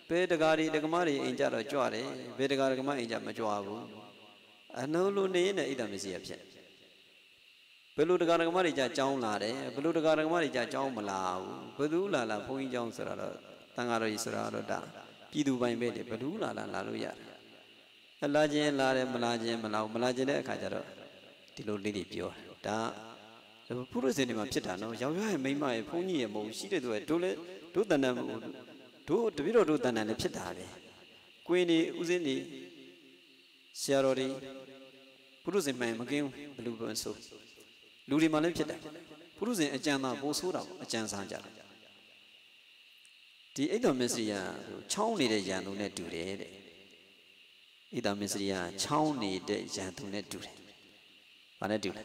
[SPEAKER 1] ဘယ်တကားတွေတက္ကမတွေအိမ်ကြတော့ကြွတယ်ဘယ်တကားတက္ကမအိမ်ကြမကြွဘူးအနှုံးလိုနေရင်အိတ်တမစ္စရိယဖြစ် ဘယ်လိုတကားတက္ကမတွေကြကြောင်းလာတယ်ဘယ်လိုတကားတက္ကမတွေကြကြောင်းမလာဘူးဘယ်သူလာလာဘုန်းကြီးကြောင်းဆိုတာတော့တန်ဃာတော်ကြီးဆိုတာတော့ဒါပြည်သူပိုင်ပဲတယ်ဘယ်သူလာလာလာလို့ရတယ်လာခြင်းလာတယ်မလာခြင်းမလာဘူးမလာခြင်းတဲ့အခါကျတော့ဒီလိုလေးတွေပြောတာဒါပုရိသေတွေမှာဖြစ်တာနော်ယောက်ျားရဲ့မိန်းမရဲ့ဘုန်းကြီးရဲ့မဟုတ်ရှိတဲ့သူကတို့လည်းတို့တဏ္ဍာမဟုတ်တို့တပည့်တော်တို့တဏ္ဍာလည်းဖြစ်တာပဲကွင်းနေဥစဉ်နေဆရာတော်တွေပုရိသေမှန်မကင်းဘလူပဲဆို လူတွေမှာလည်းဖြစ်တယ်ပုရိသေအကြံသာပိုးဆိုးတာပေါ့အကြံစားကြတယ်ဒီအိတ်တော်မစ္စရိယချောင်းနေတဲ့ရန်သူနဲ့တူတယ်တဲ့ဣဒမစ္စရိယချောင်းနေတဲ့ရန်သူနဲ့တူတယ်။ဘာနဲ့တူလဲ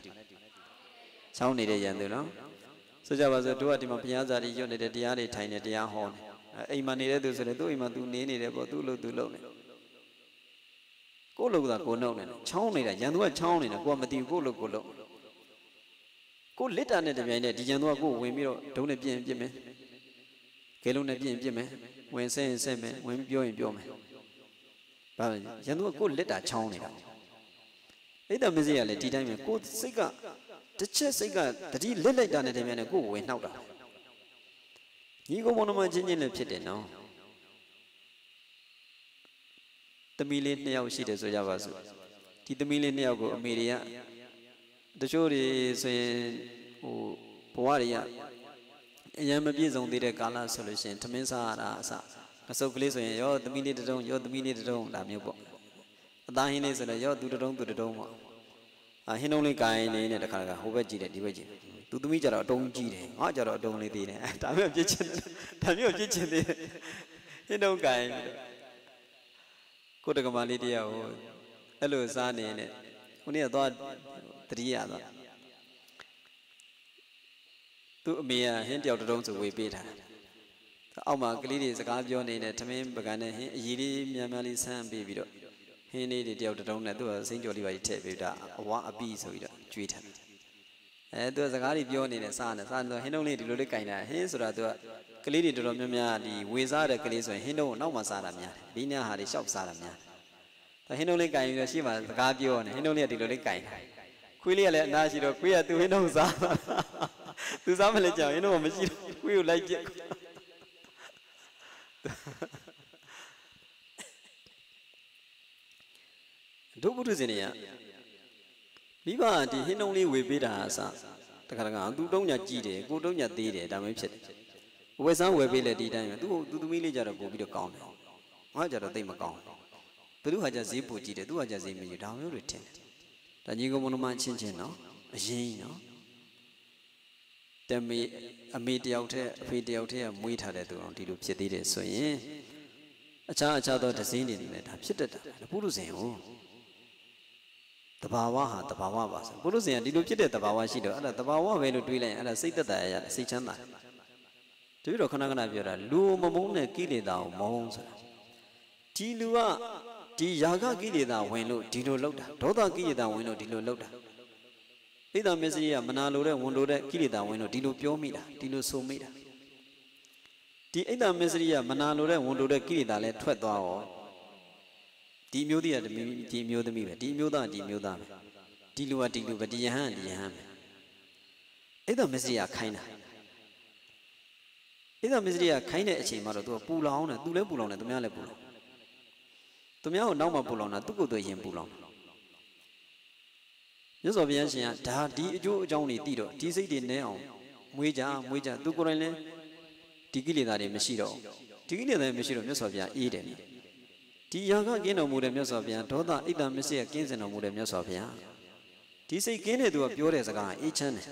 [SPEAKER 1] ။ချောင်းနေတဲ့ရန်သူနော်။ဆိုကြပါစို့တို့ကဒီမှာဘုရားဇာတိရွတ်နေတဲ့တရားတွေထိုင်နေတရားဟောနေ။အိမ်မှာနေတဲ့သူဆိုရင်သူ့အိမ်မှာသူနေနေတယ်ပေါ့သူ့လို့သူလုပ်နေ။ကိုယ့်လို့ကကိုနှုတ်နေတယ်။ချောင်းနေတာရန်သူကချောင်းနေတာကိုကမသိဘူးကိုယ့်လို့ကိုလုပ်။ ကိုလစ်တာနဲ့တပြိုင်နက်ဒီရန်သူကကိုဝင်ပြီးတော့ဒုံးနဲ့ပြင်းပြင်းမယ်။ကဲလုံးနဲ့ပြင်းပြင်းမယ်။ဝင်ဆဲရင်ဆဲမယ်။ဝင်ပြောရင်ပြောမယ်။ဘာလဲရန်သူကကိုလက်တာချောင်းနေတာအိတ်တမစည်းကလည်းဒီတိုင်းပဲကိုစိတ်ကတစ်ချက်စိတ်ကတတိလက်လိုက်တာနဲ့တည်းများနဲ့ကိုဝင်နှောက်တာညီကောင်မမချင်းချင်းလည်းဖြစ်တယ်နော်သမီးလေးနှစ်ယောက်ရှိတယ်ဆိုကြပါစို့ဒီသမီးလေးနှစ်ယောက်ကိုအမေတွေက တချို့တွေဆိုရင်ဟိုဘဝတွေကအရင်မပြည့်စုံသေးတဲ့ကာလဆိုလို့ရှိရင်သမင်းစားရတာအစအစုပ်ကလေးဆိုရင်ရောသမီးလေးတတုံးရောသမီးလေးတတုံးဒါမျိုးပေါ့အသားဟင်းလေးဆိုလည်းရောသူတတုံးသူတတုံးပေါ့အဟင်းတုံးလေးကိုင်းနေနဲ့တခါတခါဟိုဘက်ကြည့်တယ်ဒီဘက်ကြည့်တယ်သူသမီးကြတော့အတုံးကြည့်တယ်ငါကြတော့အတုံးလေးသေးတယ်ဒါမျိုးပြစ်ချင်ဒါမျိုးပြစ်ချင်သေးတယ်ဟင်းတုံးကိုင်းကိုတက္ကမလေးတရားကိုအဲ့လိုစားနေနဲ့ခုနေ့ကတော့ တတိယသွားသူ့အမေကဟင်းတယောက်တုံးဆိုဝေပေးထားအောက်မှာကလေးတွေစကားပြောနေတဲ့ထမင်းပကံနဲ့ဟင်းအကြီးလေးများများလေးဆန်းပေးပြီးတော့ဟင်းလေးတွေတယောက်တုံးနဲ့သူ့စိမ့်ကြော်လေးပါကြီးထည့်ပေးတာအဝအပီးဆိုပြီးတော့ကြွေးထားတယ်အဲသူကစကားတွေပြောနေတယ်စားနေစားနေတော့ဟင်းတုံးလေးဒီလိုလေးကင်တာဟင်းဆိုတာသူကကလေးတွေတော်တော်များများဒီဝေစားတဲ့ကလေးဆိုရင်ဟင်းတုံးကိုနောက်မှစားတာများတယ်ဒီညဟာတွေရှောက်စားတာများတယ်ဟင်းတုံးလေးကင်ပြီးတော့ရှေ့မှာစကားပြောနေဟင်းတုံးလေးကဒီလိုလေးကင်တာ ခွေးလေးကလည်းအနာရှိတော့ခွေးကသူ့ဟင်းတုံးစားသူစားမလဲကြောင်ဟင်းတုံးကမရှိတော့ခွေးကိုလိုက်ပြက်ဒုပုထုဇဉ်တွေကမိဘဒီဟင်းတုံးလေးဝေပေးတာအစားတခါတခါသူတုံးညာကြည်တယ်ကိုတုံးညာသေးတယ်ဒါမှဖြစ်တယ်ဝယ်ဆန်းဝယ်ပေးလေဒီတိုင်းပဲသူ့သူသမီးလေးကြတော့ပို့ပြီးတော့ကောင်းတယ်ငါကြတော့သိမကောင်းဘယ်သူဟာကြဈေးပို့ကြည့်တယ်သူဟာကြဈေးမကြည့်ဒါမျိုးတွေထင်တယ် ဒါညီကောင်မနမချင်းချင်းနော်အရင်နော်တမေအမေတယောက်တည်းအဖေတယောက်တည်းကမွေးထားတဲ့သူအောင်ဒီလိုဖြစ်သေးတယ်ဆိုရင်အခြားအခြားသောဒဇင်းတွေလည်းဒါဖြစ်တတ်တာပုရုဇဉ်ဟိုတဘာဝဟာတဘာဝပါဆိုပုရုဇဉ်ကဒီလိုဖြစ်တဲ့တဘာဝရှိတော့အဲ့ဒါတဘာဝပဲလို့တွေးလိုက်ရင်အဲ့ဒါစိတ်သက်သာရရတယ်စိတ်ချမ်းသာတယ်တပည့်တော်ခဏခဏပြောတာလူမမုန်းတဲ့ကိလေသာကိုမုန်းဆိုတာဒီလူက ဒီယာကကိလေသာဝင်လို့ဒီလိုလောက်တာဒေါသကိလေသာဝင်လို့ဒီလိုလောက်တာဣဒ္ဓမစ္စရိယမနာလိုတဲ့ဝန်လိုတဲ့ကိလေသာဝင်လို့ဒီလိုပြောမိတာဒီလိုဆိုမိတာဒီဣဒ္ဓမစ္စရိယမနာလိုတဲ့ဝန်လိုတဲ့ကိလေသာလည်းထွက်သွားရောဒီမျိုးသမီးကဒီမျိုးသမီးပဲဒီမျိုးသားဒီမျိုးသားပဲဒီလူကဒီလူပဲဒီယဟန်ဒီယဟန်ပဲဣဒ္ဓမစ္စရိယခိုင်းတာဣဒ္ဓမစ္စရိယခိုင်းတဲ့အချိန်မှာတော့သူကပူလောင်တယ်သူလည်းပူလောင်တယ်သူများလည်းပူလောင် သူများကိုနောက်မှပူလောင်တာသူ့ကိုယ်သူရင်ပူလောင်မြတ်စွာဘုရားရှင်ကဒါဒီအကျိုးအကြောင်းတွေသိတော့ဒီစိတ်တွေနဲအောင်မွေးကြမွေးကြသူကိုယ်တိုင်လည်းဒီကိလေသာတွေမရှိတော့ဒီကိလေသာတွေမရှိတော့မြတ်စွာဘုရားအေးတယ်ဒီယာကကင်းတော်မူတဲ့မြတ်စွာဘုရားဒေါသအိတ်တမရှိရကင်းစင်တော်မူတဲ့မြတ်စွာဘုရားဒီစိတ်ကင်းတဲ့သူကပြောတဲ့စကားအေးချမ်းတယ်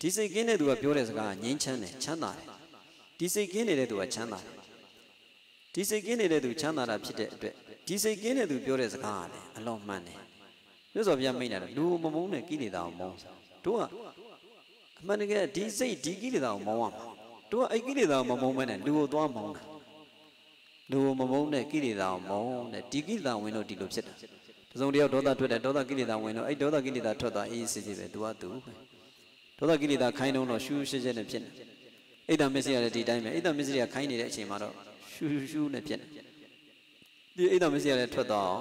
[SPEAKER 1] ဒီစိတ်ကင်းတဲ့သူကပြောတဲ့စကားငြိမ်းချမ်းတယ်ချမ်းသာတယ်ဒီစိတ်ကင်းနေတဲ့သူကချမ်းသာတယ်ဒီစိတ်ကင်းနေတဲ့သူချမ်းသာတာဖြစ်တဲ့အတွက် ဒီစိတ်ကင်းတဲ့သူပြောတဲ့စကားကလည်းအလွန်မှန်တယ်မြတ်စွာဘုရားမိန့်တာလူမမုန်းတဲ့ကိလေသာကိုမုန်းတို့ကအမှန်တကယ်ဒီစိတ်ဒီကိလေသာကိုမုန်းရမှာတို့ကအဲ့ကိလေသာကိုမမုန်းမဲနဲ့လူကိုသွားမုန်းတာလူကိုမမုန်းတဲ့ကိလေသာကိုမုန်းတဲ့ဒီကိလေသာဝင်လို့ဒီလိုဖြစ်တာတစုံတယောက်ဒေါသထွက်တယ်ဒေါသကိလေသာဝင်လို့အဲ့ဒေါသကိလေသာထွက်သွားအေးစစ်စစ်ပဲသူကသူဒေါသကိလေသာခိုင်းတော့ရှူးရှင်းရှင်းနဲ့ဖြစ်နေအိတ်တမစ္စရိယလည်းဒီတိုင်းပဲအိတ်တမစ္စရိယခိုင်းနေတဲ့အချိန်မှာတော့ရှူးရှူးနဲ့ဖြစ်နေ ဒီအိတ်တမစ္စရိယလည်းထွက်သွား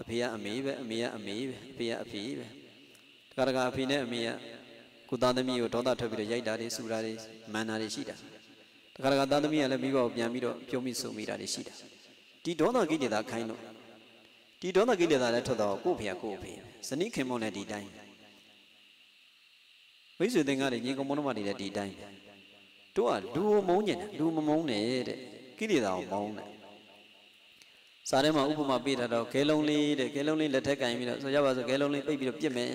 [SPEAKER 1] အဖေကအမေပဲအမေကအမေပဲအဖေကအဖေပဲတခါတခါအဖေနဲ့အမေကကိုသားသမီးကိုဒေါသထွက်ပြီးတော့ရိုက်တာတွေဆူတာတွေမန်တာတွေရှိတာတခါတခါသားသမီးကလည်းမိဘကိုပြန်ပြီးတော့ပြုံးမိဆုံမိတာတွေရှိတာဒီဒေါသကိလေသာခိုင်းလို့ဒီဒေါသကိလေသာလည်းထွက်တော့ကို့ဖေကကို့ဖေဇနီးခင်မုန်းလည်းဒီတိုင်းဝိဇ္ဇေသင်္ကတွေညီကောင်မုန်းမတွေလည်းဒီတိုင်းတို့ကလူကိုမုန်းကျင်တယ်လူမမုန်းနဲ့တဲ့ကိလေသာကိုမုန်းတယ် စာထဲမှာဥပမာပေးထားတော့ခဲလုံးလေးတဲ့ခဲလုံးလေးလက်ထက်ကင်ပြီးတော့ဆိုရပါဆိုခဲလုံးလေးပိတ်ပြီးတော့ပြစ်မယ်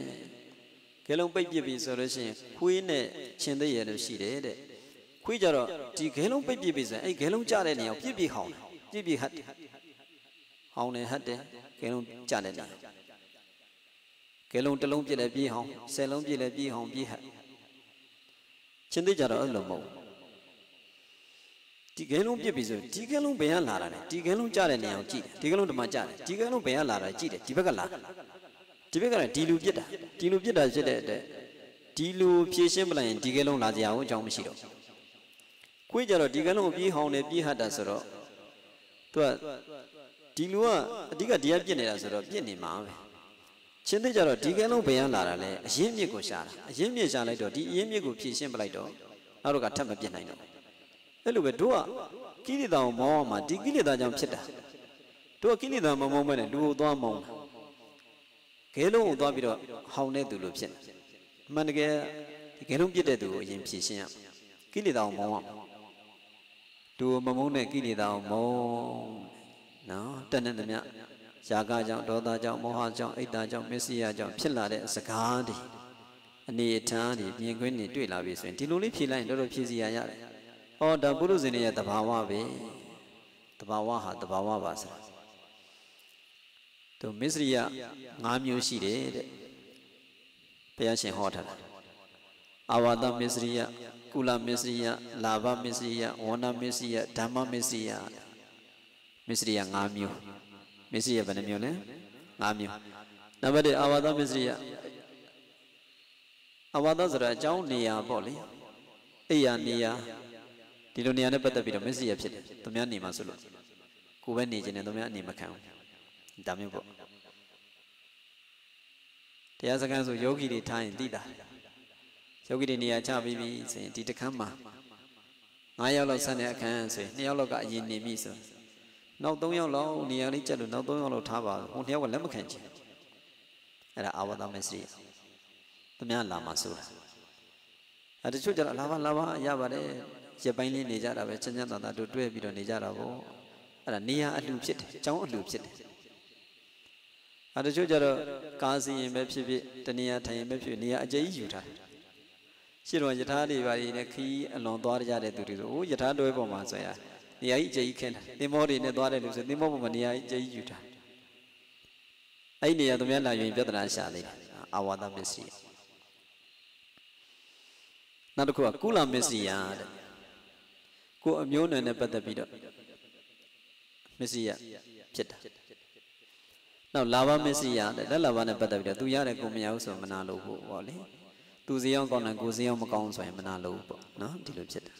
[SPEAKER 1] ခဲလုံးပိတ်ပြစ်ပြီးဆိုလို့ရှိရင်ခွေးနဲ့ရှင်သေးရလို့ရှိတယ်တဲ့ခွေးကြတော့ဒီခဲလုံးပိတ်ပြစ်ပြီးဆိုရင်အဲ့ခဲလုံးကြတဲ့နေရာပြစ်ပြစ်ဟောင်းပြစ်ပြစ်ဟတ်တယ်ဟောင်းတယ်ဟတ်တယ်ခဲလုံးကြတဲ့နေရာခဲလုံးတစ်လုံးပြစ်လည်းပြေးဟောင်းဆယ်လုံးပြစ်လည်းပြေးဟောင်းပြေးဟတ်ရှင်သေးကြတော့အဲ့လိုမဟုတ် ဒီကဲလုံးပြစ်ပြီဆိုဒီကဲလုံးဘယ်ကလာတာလဲဒီကဲလုံးကြတဲ့နေရာကိုကြည့်တယ်ဒီကဲလုံးဒီမှာကြတယ်ဒီကဲလုံးဘယ်ကလာတာကြည့်တယ်ဒီဘက်ကလာဒီဘက်ကလည်းဒီလူပြစ်တာဒီလူပြစ်တာဖြစ်တဲ့အတွက်ဒီလူဖြည့်ရှင်းပလိုက်ရင်ဒီကဲလုံးလာကြအောင်အကြောင်းမရှိတော့ခွေးကြတော့ဒီကဲလုံးကိုပြေးဟောင်းတယ်ပြေးဟတ်တာဆိုတော့သူကဒီလူကအဓိကဒီကပြစ်နေတာဆိုတော့ပြစ်နေမှာပဲချင်းသိကြတော့ဒီကဲလုံးဘယ်ကလာတာလဲအရင်မြစ်ကိုရှာတာအရင်မြစ်ရှာလိုက်တော့ဒီအရင်မြစ်ကိုဖြည့်ရှင်းပလိုက်တော့နောက်တော့ကထပ်မပြစ်နိုင်တော့ အဲ့လိုပဲတို့ကကိလေသာကိုမောင်းအောင်မှာဒီကိလေသာကြောင့်ဖြစ်တာတို့ကကိလေသာမမောင်းမဲနဲ့လူကိုသွားမောင်းတာခဲလုံးကိုသွားပြီးတော့ဟောင်းတဲ့သူလိုဖြစ်နေအမှန်တကယ်ဒီခဲလုံးပြစ်တဲ့သူကိုအရင်ဖြည့်ရှင်းရကိလေသာကိုမောင်းအောင်သူမမုန်းတဲ့ကိလေသာကိုမောင်းနော်တဏ္ဍသမျှယာကကြောင့်ဒေါသကြောင့်မောဟကြောင့်အိတ်တာကြောင့်မစ္စည်းယကြောင့်ဖြစ်လာတဲ့စကားတွေအနေအထားတွေမြင်ကွင်းတွေတွေ့လာပြီဆိုရင်ဒီလိုလေးဖြေလိုက်ရင်တော်တော်ဖြည့်စီရရတယ်။ အော်ဒါပုရုဇဉ်ရဲ့တဘာဝပဲ။တဘာဝဟာတဘာဝပါဆိုတာသူမစ္စရိယ၅မျိုးရှိတယ်တဲ့ဘုရားရှင်ဟောထားတာအာဝါဒမစ္စရိယကုလမစ္စရိယလာဘမစ္စရိယဝဏမစ္စရိယဓမ္မမစ္စရိယမစ္စရိယ၅မျိုးမစ္စရိယဘယ်နှမျိုးလဲ၅မျိုးနံပါတ်1အာဝါဒမစ္စရိယအာဝါဒဆိုတာအကြောင်းနေရာပေါ့လေအိယာနေရာ ဒီလိုနေရာနဲ့ပတ်သက်ပြီးတော့မစ္စရိယဖြစ်တယ်သူများနေမှာဆိုလို့ကိုယ်ပဲနေခြင်းနဲ့သူများအနေမခံဘူးဒါမျိုးပေါ့တရားစခန်းဆိုယောဂီတွေထားရင်သိတာယောဂီတွေနေရာချပြီးပြီဆိုရင်ဒီတခန်းမှာ9ယောက်လောက်ဆက်တဲ့အခန်းဆိုရင်2ယောက်လောက်ကအရင်နေပြီဆိုနောက်3ယောက်လောက်နေရာလေးကျက်လို့နောက်3ယောက်လောက်ထားပါဟို2ယောက်ကလက်မခံချင်အဲ့ဒါအာဝတ္တမစ္စရိယသူများလာမှာဆိုတာအဲတချို့ကျတော့လာပါလာပါရပါတယ် ရပိုင်းလေးနေကြတာပဲချမ်းချမ်းသာသာတို့တွဲပြီးတော့နေကြတာပေါ့အဲ့ဒါနေရာအလှဖြစ်တယ်အကြောင်းအလှဖြစ်တယ်အဲတချို့ကျတော့ကားစီရင်ပဲဖြစ်ဖြစ်တနေရာထိုင်ရင်ပဲဖြစ်နေရာအကျဉ်းယူထားတယ်ရှင်းတော့ယထာတွေပါနေနဲ့ခီးအလွန်သွားကြတဲ့သူတွေဆိုဟိုယထာတွဲပေါ်မှာဆိုရနေရာကြီးအကျဉ်းခင်းတာသင်္ဘောတွေနဲ့သွားတယ်လို့ဆိုသင်္ဘောပေါ်မှာနေရာကြီးအကျဉ်းယူထားအဲ့ဒီနေရာသူများလာရင်ပြဿနာရှာနေတယ်အာဝါဒမစ္စည်းနောက်တစ်ခုကကုလမစ္စည်းတဲ့ ကိုအမျိုးနွယ်နဲ့ပတ်သက်ပြီးတော့မစ္စည်းဖြစ်တာနောက်လာဘမစ္စည်းတဲ့လက်လာဘနဲ့ပတ်သက်ပြီးတော့သူရတဲ့ကိုမရဘူးဆိုမနာလို့ဖို့ပေါ့လေသူစည်းအောင်ကောင်းတယ်ကိုစည်းအောင်မကောင်းဆိုရင်မနာလို့ပေါ့နော်ဒီလိုဖြစ်တယ်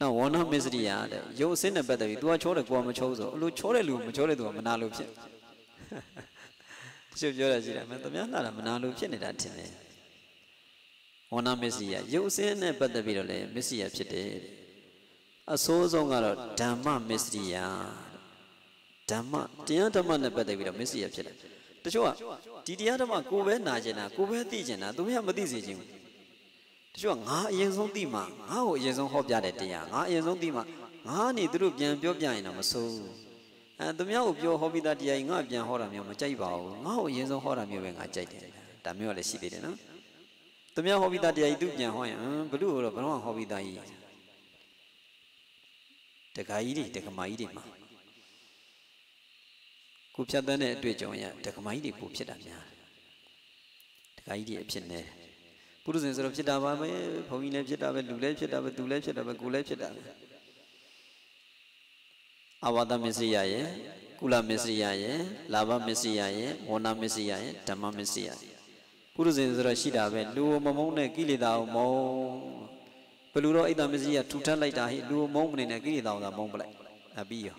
[SPEAKER 1] နောက်ဝဏမစ္စရိယတဲ့ရုပ်အစင်းနဲ့ပတ်သက်ပြီး तू ကချောတယ်ကိုကမချောဆိုအလိုချောတဲ့လူမချောတဲ့သူကမနာလို့ဖြစ်တချို့ပြောရရှိတယ်မင်းသမ ्या လာတာမနာလို့ဖြစ်နေတာထင်တယ်ဝဏမစ္စရိယရုပ်အစင်းနဲ့ပတ်သက်ပြီးတော့လည်းမစ္စရိယဖြစ်တယ် အစိုးဆုံးကတော့ဓမ္မမစ္စရိယဓမ္မတရားဓမ္မနဲ့ပတ်သက်ပြီးတော့မစ္စရိယဖြစ်တယ်တချို့ကဒီတရားဓမ္မကိုပဲနာကျင်တာကိုပဲသိကျင်တာသူများမသိစေခြင်းဘူးတချို့ကငါအရင်ဆုံးသိမှငါ့ကိုအရင်ဆုံးဟောပြတဲ့တရားငါအရင်ဆုံးသိမှငါနေသူတို့ပြန်ပြောပြရင်တော့မဆိုးအဲသူများကိုပြောဟောပြီးသားတရားကြီးငါပြန်ဟောတာမျိုးမကြိုက်ပါဘူးငါ့ကိုအရင်ဆုံးဟောတာမျိုးပဲငါကြိုက်တယ်ဒါမျိုးကလည်းရှိသေးတယ်နော်သူများဟောပြီးသားတရားကြီးသူပြန်ဟောရင်ဘလို့တော့ဘလို့ဟောပြီးသားကြီး တခါကြီးတွေတခမာကြီးတွေမှာကိုဖြတ်တဲ့အတွေ့အကြုံရဒကမကြီးတွေပိုဖြစ်တာများဒကာကြီးတွေအဖြစ်နေပုရုဇဉ်ဆိုတော့ဖြစ်တာပါပဲဘုံကြီးလည်းဖြစ်တာပဲလူလည်းဖြစ်တာပဲသူလည်းဖြစ်တာပဲကိုလည်းဖြစ်တာပဲအဝါဒမစ္စရိယရဲ့ကုလမစ္စရိယရဲ့လာဘမစ္စရိယရဲ့ဝဏမစ္စရိယရဲ့ဓမ္မမစ္စရိယပုရုဇဉ်ဆိုတော့ရှိတာပဲလူမမုန်းတဲ့ကိလေသာကိုမုန်း ဘလူတော့အိတ်တမစ္စရိယထူထပ်လိုက်တာဟိလူမုန်းမနေနဲ့ကိလေသာကိုသာမုန်းပလိုက်အပြီးရော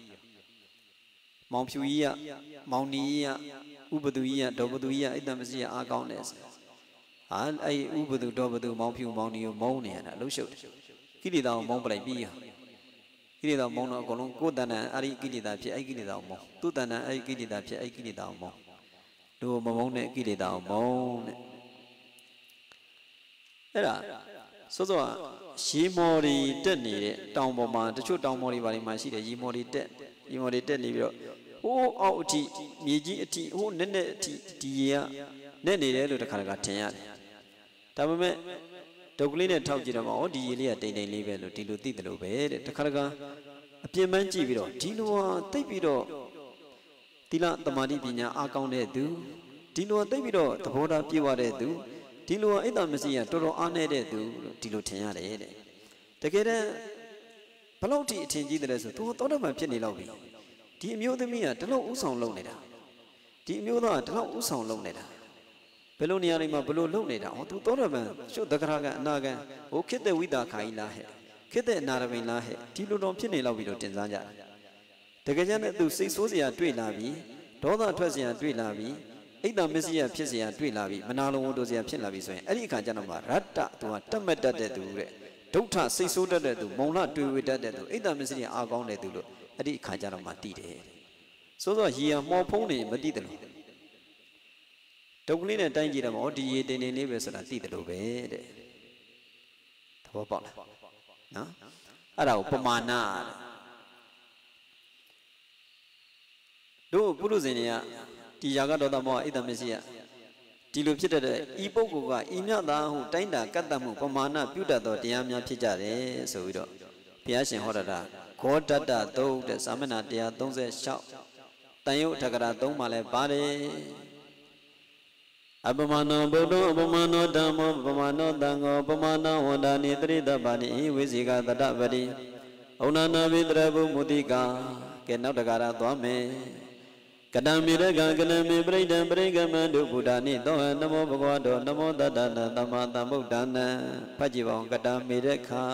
[SPEAKER 1] မောင်ဖြူကြီးကမောင်နီကြီးကဥပဒူကြီးကဒေါပဒူကြီးကအိတ်တမစီကအားကောင်းတယ်ဟာအဲ့ဥပဒူဒေါပဒူမောင်ဖြူမောင်နီကိုမုန်းနေရတာလှုပ်ရှုပ်တယ်ကိလေသာကိုမုန်းပလိုက်ပြီးရောကိလေသာမုန်းတော့အကုန်လုံးကိုယ်တဏ္ဍအဲ့ဒီကိလေသာဖြစ်အဲ့ကိလေသာကိုမုန်းသူ့တဏ္ဍအဲ့ဒီကိလေသာဖြစ်အဲ့ကိလေသာကိုမုန်းလူမမုန်းတဲ့ကိလေသာကိုမုန်းတဲ့အဲ့ဒါ စောစောရေမော်တွေတက်နေတဲ့တောင်ပေါ်မှာတချို့တောင်ပေါ်တွေဘာတွေမှာရှိတယ်ရေမော်တွေတက်ရေမော်တွေတက်နေပြီးတော့ဟိုးအောက်အထိမြေကြီးအထိဟိုးနဲ့နဲ့အထိဒီရေကနဲ့နေတယ်လို့တခါတခါထင်ရတယ်ဒါပေမဲ့ဒုက္ကလေးနဲ့ထောက်ကြည့်တော့မှဩဒီရေလေးကတိမ်တိမ်လေးပဲလို့ဒီလိုသိတယ်လို့ပဲတဲ့တခါတခါအပြင်ပန်းကြည့်ပြီးတော့ဒီလိုဟာတိတ်ပြီးတော့သီလသမာဓိပညာအားကောင်းတဲ့သူဒီလိုတိတ်ပြီးတော့သဘောထားပြည့်ဝတဲ့သူ ဒီလိုအိတ်တမရှိရတော်တော်အားနေတဲ့သူလို့ဒီလိုထင်ရတယ်တဲ့တကယ်တမ်းဘလောက်ထိအထင်ကြီးတယ်ဆိုသူသောတမန်ဖြစ်နေတော့ပြီဒီအမျိုးသမီးကဒီလောက်ဥဆောင်လုပ်နေတာဒီအမျိုးသားကဒီလောက်ဥဆောင်လုပ်နေတာဘယ်လိုနေရာတွေမှာဘယ်လိုလုပ်နေတာဟောသူသောတပန်ရှုတက္ကရာကအနာကံဟိုခိတဲ့ဝိတာခာကြီးလားဟဲ့ခိတဲ့အနာရပိန်လားဟဲ့ဒီလိုတော့ဖြစ်နေလောက်ပြီးတော့တင်စားကြတကယ်ကျမ်းသူစိတ်ဆိုးစရာတွေ့လာပြီဒေါသထွက်စရာတွေ့လာပြီ အိတ်တမစ္စည်းဖြစ်စရာတွေ့လာပြီမနာလုံးဝတို့စရာဖြစ်လာပြီဆိုရင်အဲ့ဒီအခါကျတော့မှရတ္တသူကတတ်မဲ့တတ်တဲ့သူတဲ့ဒုဋ္ဌစိတ်ဆိုးတတ်တဲ့သူမုံလတွေ့ဝေတတ်တဲ့သူအိတ်တမစ္စည်းအားကောင်းတဲ့သူလို့အဲ့ဒီအခါကျတော့မှတည်တယ်စိုးစောရေရမော်ဖုံးနေမတည်တယ်လို့ဒုက္ကလေးနဲ့တိုင်းကြည့်တော့မောဒီရေတင်တင်လေးပဲဆိုတာတည်တယ်လို့ပဲတဲ့သဘောပေါက်လားနော်အဲ့ဒါကိုပမာဏတို့ပုရုဇဉ်တွေက ဒီယာကတော့တမောအိတမရှိယဒီလိုဖြစ်တဲ့ဤပုဂ္ဂိုလ်ကဤမြတ်သားဟုတိုင်းတာကတ်တတ်မှုပမာဏပြုတတ်သောတရားများဖြစ်ကြတယ်ဆိုပြီးတော့ဘုရားရှင်ဟောတာဂောတတ္တသုတ်တဲ့သာမဏေ136တန်ယုတ်ထကရာ၃မှာလည်းပါတယ်အပမနောဗုဒ္ဓအပမနောဓမ္မောပမနောတံဃောပမနောဝန္ဒာနိတရိတပါဏိဝိဇိကတတပတိဩနနာဘိတရဘုမုတိကာကဲနောက်တကာရသွားမယ် ကတံမိရကံကနမေပရိဒံပရိကမန္တုဘုဒ္ဓနိသောဟနမောဘဂဝတောနမောတတ္တနာသမ္မာသမ္ဗုဒ္ဓနာဖတ်ကြည့်ပါဦးကတံမိရခာ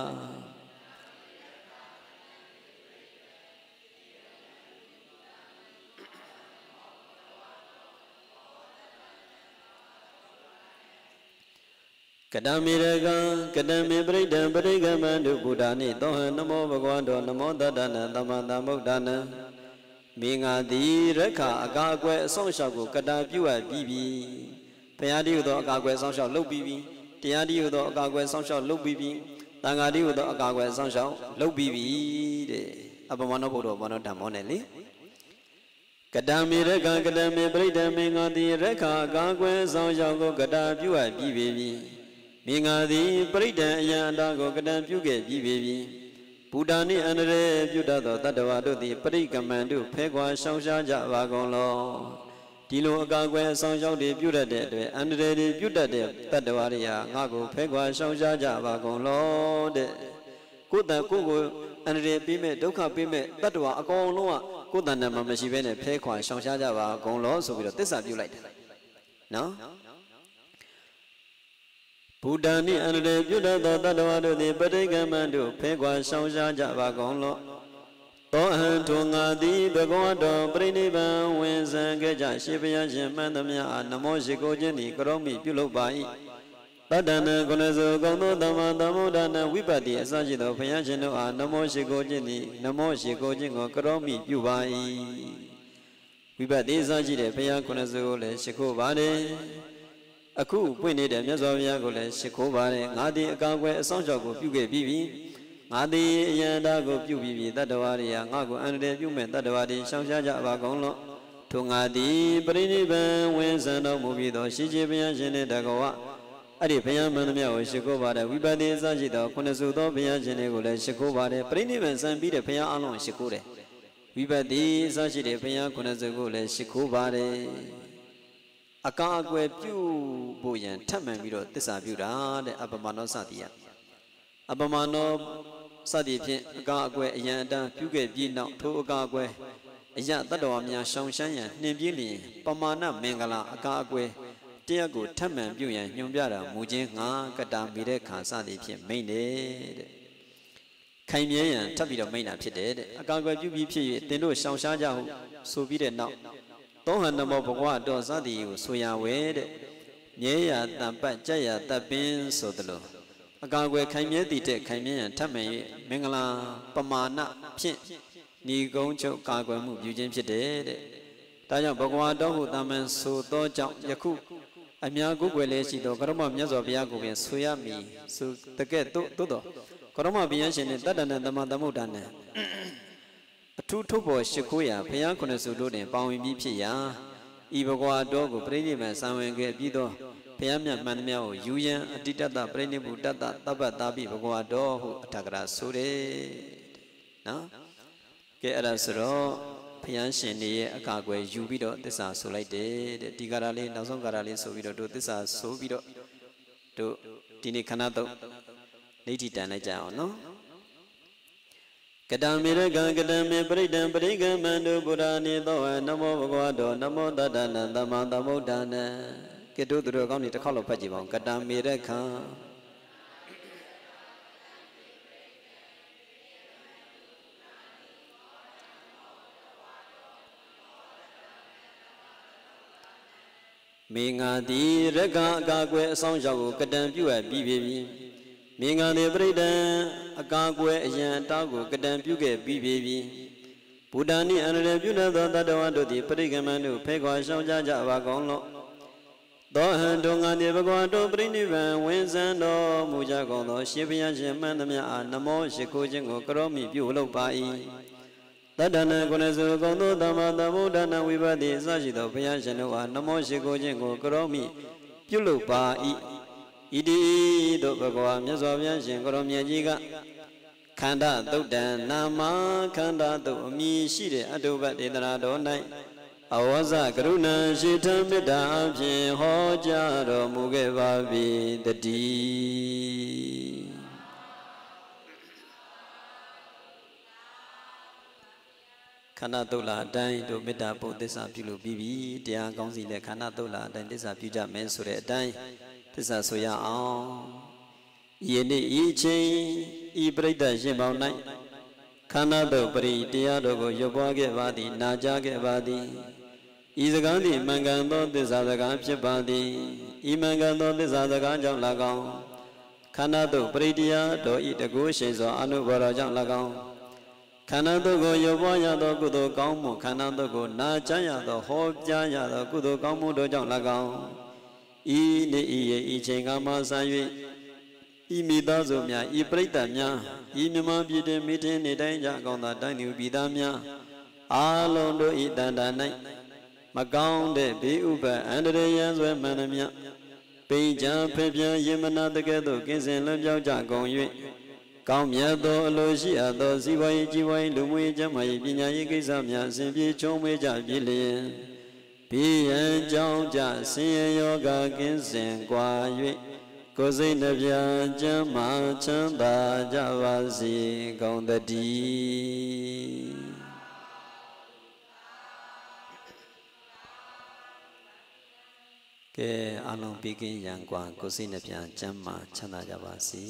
[SPEAKER 1] ကတမေရကံကတမေပရိဒံပရိကမန္တုဘုဒ္ဓနိသောဟနမောဘဂဝတောနမောတတ္တနာသမ္မာသမ္ဗုဒ္ဓနာ မိငါသည်ရက္ခအကာအကွယ်အဆောင်ရှောက်ကိုကတာပြုအပ်ပြီးပြီဘုရားတည်းဟူသောအကာအကွယ်အဆောင်ရှောက်လုပ်ပြီးပြီတရားတည်းဟူသောအကာအကွယ်အဆောင်ရှောက်လုပ်ပြီးပြီတန်ဃာတည်းဟူသောအကာအကွယ်အဆောင်ရှောက်လုပ်ပြီးပြီတဲ့အပမနောဘုဒ္ဓဘောနောဓမ္မောနဲ့လေကတမေရကံကတမေပရိဒံမေငါသည်ရက္ခအကာအကွယ်အဆောင်ရှောက်ကိုကတာပြုအပ်ပြီးပြီမိငါသည်ပရိဒံအယံအတာကိုကတံပြုခဲ့ပြီးပြီ ဘုဒ္ဓနိအန္တရေပြုတတ်သောတတ္တဝါတို့သည်ပရိကမန္တုဖဲခွာရှောင်ရှားကြပါကုန်လောဒီလိုအကာအကွယ်အဆောင်ရှောက်တွေပြုတတ်တဲ့အတွက်အန္တရေတွေပြုတတ်တဲ့တတ္တဝါတွေဟာငါကိုဖဲခွာရှောင်ရှားကြပါကုန်လောတဲ့ကိုယ်တန်ကိုယ်ကိုအန္တရေပြီးမဲ့ဒုက္ခပြီးမဲ့တတ္တဝါအကုန်လုံးကကိုယ်တန်နဲ့မှမရှိဘဲနဲ့ဖဲခွာရှောင်ရှားကြပါကုန်လောဆိုပြီးတော့သစ္စာပြုလိုက်တယ်နော် ဘုဒ္ဓနိအန္တရေပြုတတ်သောတတ္တဝါတို့သည်ပဋိကမန္တုဖဲခွာရှောင်ရှားကြပါကုန်လောသောအဟံထုံငါသည်ဘဂဝတောပြိနိဗ္ဗာန်ဝင်စံခဲ့ကြရှေးဘုရားရှင်မှန်သမျှအားနမောရှိခိုးခြင်းသည်ကရောမိပြုလုပ်ပါ၏တတ္တနံကုဏဇောကောင်းသောသမ္မာသမ္ဗုဒ္ဓနာဝိပတ္တိအစရှိသောဘုရားရှင်တို့အားနမောရှိခိုးခြင်းသည်နမောရှိခိုးခြင်းကိုကရောမိပြုပါ၏ဝိပတ္တိအစရှိတဲ့ဘုရားကုဏဇောကိုလည်းရှိခိုးပါတယ် အခုပွင့်နေတဲ့မြတ်စွာဘုရားကိုလည်းရှိခိုးပါတယ်ငါသည်အကောင်အကွယ်အဆောင်ကြောက်ကိုပြုခဲ့ပြီးပြီငါသည်အယံတာကိုပြုပြီးပြီတတ္တဝါတွေဟာငါ့ကိုအန္တရာယ်ပြုမဲ့တတ္တဝါတွေရှောင်ရှားကြပါကုန်လော့ထိုငါသည်ပရိနိဗ္ဗာန်ဝင်စံတော်မူပြီးသောရှိချေဘုရားရှင်နှင့်တကဝအဲ့ဒီဘုရားမန္တမြကိုရှိခိုးပါတယ်ဝိပဿနာအစရှိသောခုနှစ်စုသောဘုရားရှင်တွေကိုလည်းရှိခိုးပါတယ်ပရိနိဗ္ဗာန်စံပြီးတဲ့ဘုရားအလုံးရှိခိုးတယ်ဝိပဿနာအစရှိတဲ့ဘုရားခုနှစ်စုကိုလည်းရှိခိုးပါတယ် အကာအကွယ်ပြုဖို့ရန်ထပ်မံပြီးတော့သစ္စာပြုတာတဲ့အပမနောစတိယအပမနောစသည်ဖြင့်အကာအကွယ်အယံအတန်းပြုခဲ့ပြီးနောက်ထိုအကာအကွယ်အယတတ္တဝါများရှောင်ရှမ်းရန်နှင်ပြေးလျင်ပမာဏမင်္ဂလာအကာအကွယ်တရားကိုထပ်မံပြုရန်ညွှန်ပြတာမူခြင်းငါကတာမိတဲ့ခါစသည်ဖြင့်မိန်တယ်တဲ့ခိုင်မြဲရန်ထပ်ပြီးတော့မိန်တာဖြစ်တယ်တဲ့အကာအကွယ်ပြုပြီးဖြစ်၍သင်တို့ရှောင်ရှားကြဟုဆိုပြီးတဲ့နောက် သုံးဟန်နမောဘဂဝတော်စသည်ကိုဆိုရဝဲတဲ့မြဲရာတန်ပတ်ကြက်ရာတပ်ပင်းဆိုသလိုအကာအကွယ်ခိုင်မြဲတည်တဲ့ခိုင်မြဲရန်ထပ်မံ၍မင်္ဂလာပမာဏဖြင့်ညီကုန်းချုပ်ကာကွယ်မှုပြုခြင်းဖြစ်တယ်တဲ့ဒါကြောင့်ဘဂဝါတော်ဟုတာမန်ဆိုသောကြောင့်ယခုအများကိုယ်ွယ်လေးရှိသောကရမမြတ်စွာဘုရားကိုပင်ဆိုရမည်ဆိုတကဲ့သို့သို့တော်ကရမဘုရားရှင်နှင့်တတ္တနံသမသမုဒ္ဒနံ အထူးထုတ်ပေါ်ရှိခိုးရာဘုရားခုနှစ်စုတို့တွင်ပါဝင်ပြီးဖြစ်ရာဤဘဂဝါတော်ကိုပြိဋိမံဆံဝင်ခဲ့ပြီးသောဘုရားမြတ်မှန်သမျှကိုယူရန်အတိတတပြိဋိဘုတတသဗ္ဗတာပိဘဂဝါတော်ဟုအထကရာဆိုတယ်နော်ကဲအဲ့ဒါဆိုတော့ဘုရားရှင်နေရဲ့အကာအကွယ်ယူပြီးတော့သစ္စာဆိုလိုက်တယ်တဲ့ဒီကာရလေးနောက်ဆုံးကာရလေးဆိုပြီးတော့တို့သစ္စာဆိုပြီးတော့တို့ဒီနေ့ခဏတော့နေတိတန်လိုက်ကြအောင်နော် ကတံမေရကံကတံမေပရိဒံပရိကမန္တုပုရာနိသောနမောဘဂဝတောနမောတတ္တနံသမ္မာသမ္ဗုဒ္ဓနံကဲတို့သူတို့ကောင်းနေတစ်ခေါက်လောက်ဖတ်ကြည့်ပါဦးကတံမေရကံမေငါတိရကအကာကွယ်အဆောင်ရောက်ကိုကတံပြုအပ်ပြီးပြီ မင်္ဂန်ေပရိဒံအကာကွယ်အယံတောက်ကိုကတံပြုခဲ့ပြီးပြီဘုဒ္ဓနိအန္တရပြုတတ်သောတတ္တဝါတို့သည်ပရိကမန်တို့ဖဲခွာရှောင်ကြကြပါကုန်လော့သောဟံတုံငါတိဘဂဝါတို့ပြိနိဗ္ဗာန်ဝင်စံတော်မူကြကုန်သောရှင်ဘုရားရှင်မှန်သမျှအားနမောရှိခိုးခြင်းကိုကရောမိပြုလုပ်ပါ၏တတ္တနံကုဏစုကုံသောသမ္မာသမ္ဗုဒ္ဓနာဝိပဿိအစရှိသောဘုရားရှင်တို့အားနမောရှိခိုးခြင်းကိုကရောမိပြုလုပ်ပါ၏ ဣတိတို့ဘဂဝါမြတ်စွာဘုရားရှင်ကိုရောမြတ်ကြီးကခန္ဓာသုတ်တံနာမခန္ဓာသုတ်အမည်ရှိတဲ့အတုပဒေသနာတော်၌အဝဇကရုဏာရှိထမေတ္တာဖြင့်ဟောကြားတော်မူခဲ့ပါပြီတည်းခန္ဓာတုတ်လာအတိုင်းတို့မေတ္တာပို့သစ္စာပြုလို့ပြီးပြီတရားကောင်းစီနဲ့ခန္ဓာတုတ်လာအတိုင်းသစ္စာပြုကြမယ်ဆိုတဲ့အတိုင်းသ စ္စာဆိုရအောင်ယနေ့ဤချိန်ဤပြိဋ္ဌာရှင်ပေါင်း၌ခန္ဓာတုတ်ပရိတရားတော်ကိုရွတ်ပွားခဲ့ပါသည်နာကြားခဲ့ပါသည်ဤစကားသည်မှန်ကန်သောသစ္စာစကားဖြစ်ပါသည်ဤမှန်ကန်သောသစ္စာစကားကြောင့်၎င်းခန္ဓာတုတ်ပရိတရားတော်ဤတကုရှင်စွာအနုဘော်တော်ကြောင့်၎င်းခန္ဓာတုတ်ကိုရုပ်ပွားရသောကုသိုလ်ကောင်းမှုခန္ဓာတုတ်ကိုနာကြားရသောဟောကြားရသောကုသိုလ်ကောင်းမှုတို့ကြောင့်၎င်း ဤနေ့ဤရဲ့ဤချိန်ကမှဆံ၍ဤမိသားစုများဤပြိတ္တများဤမြမပြည်တွင်မိထင်းနေတိုင်းကြကောင်းသာတိုင်းသူပြည်သားများအာလုံးတို့ဤတန်တာ၌မကောင်းတဲ့ဘေးဥပအန္တရာယ်ရန်ဆွဲမှန်သမျှပိန်ချံဖေပြံယေမနာတကဲ့သို့ကင်းစင်လွန်ပြောင်းကြကုန်၍ကောင်းမြတ်သောအလိုရှိအပ်သောစီးပွားရေးကြီးပွားရေးလူမှုရေးကျန်းမာရေးပညာရေးကိစ္စများအစဉ်ပြေချုံးမေးကြပြီလျင် ဘေးရန်ကြောင်းကြဆင်းရဲယောဂကင်းစင်ကွာ၍ကိုယ်စိတ်နှပြကျမ်းမာချမ်းသာကြပါစေကောင်းတည်းကဲအလုံးပြီးကင်းရန်ကွာကိုယ်စိတ်နှပြကျမ်းမာချမ်းသာကြပါစေ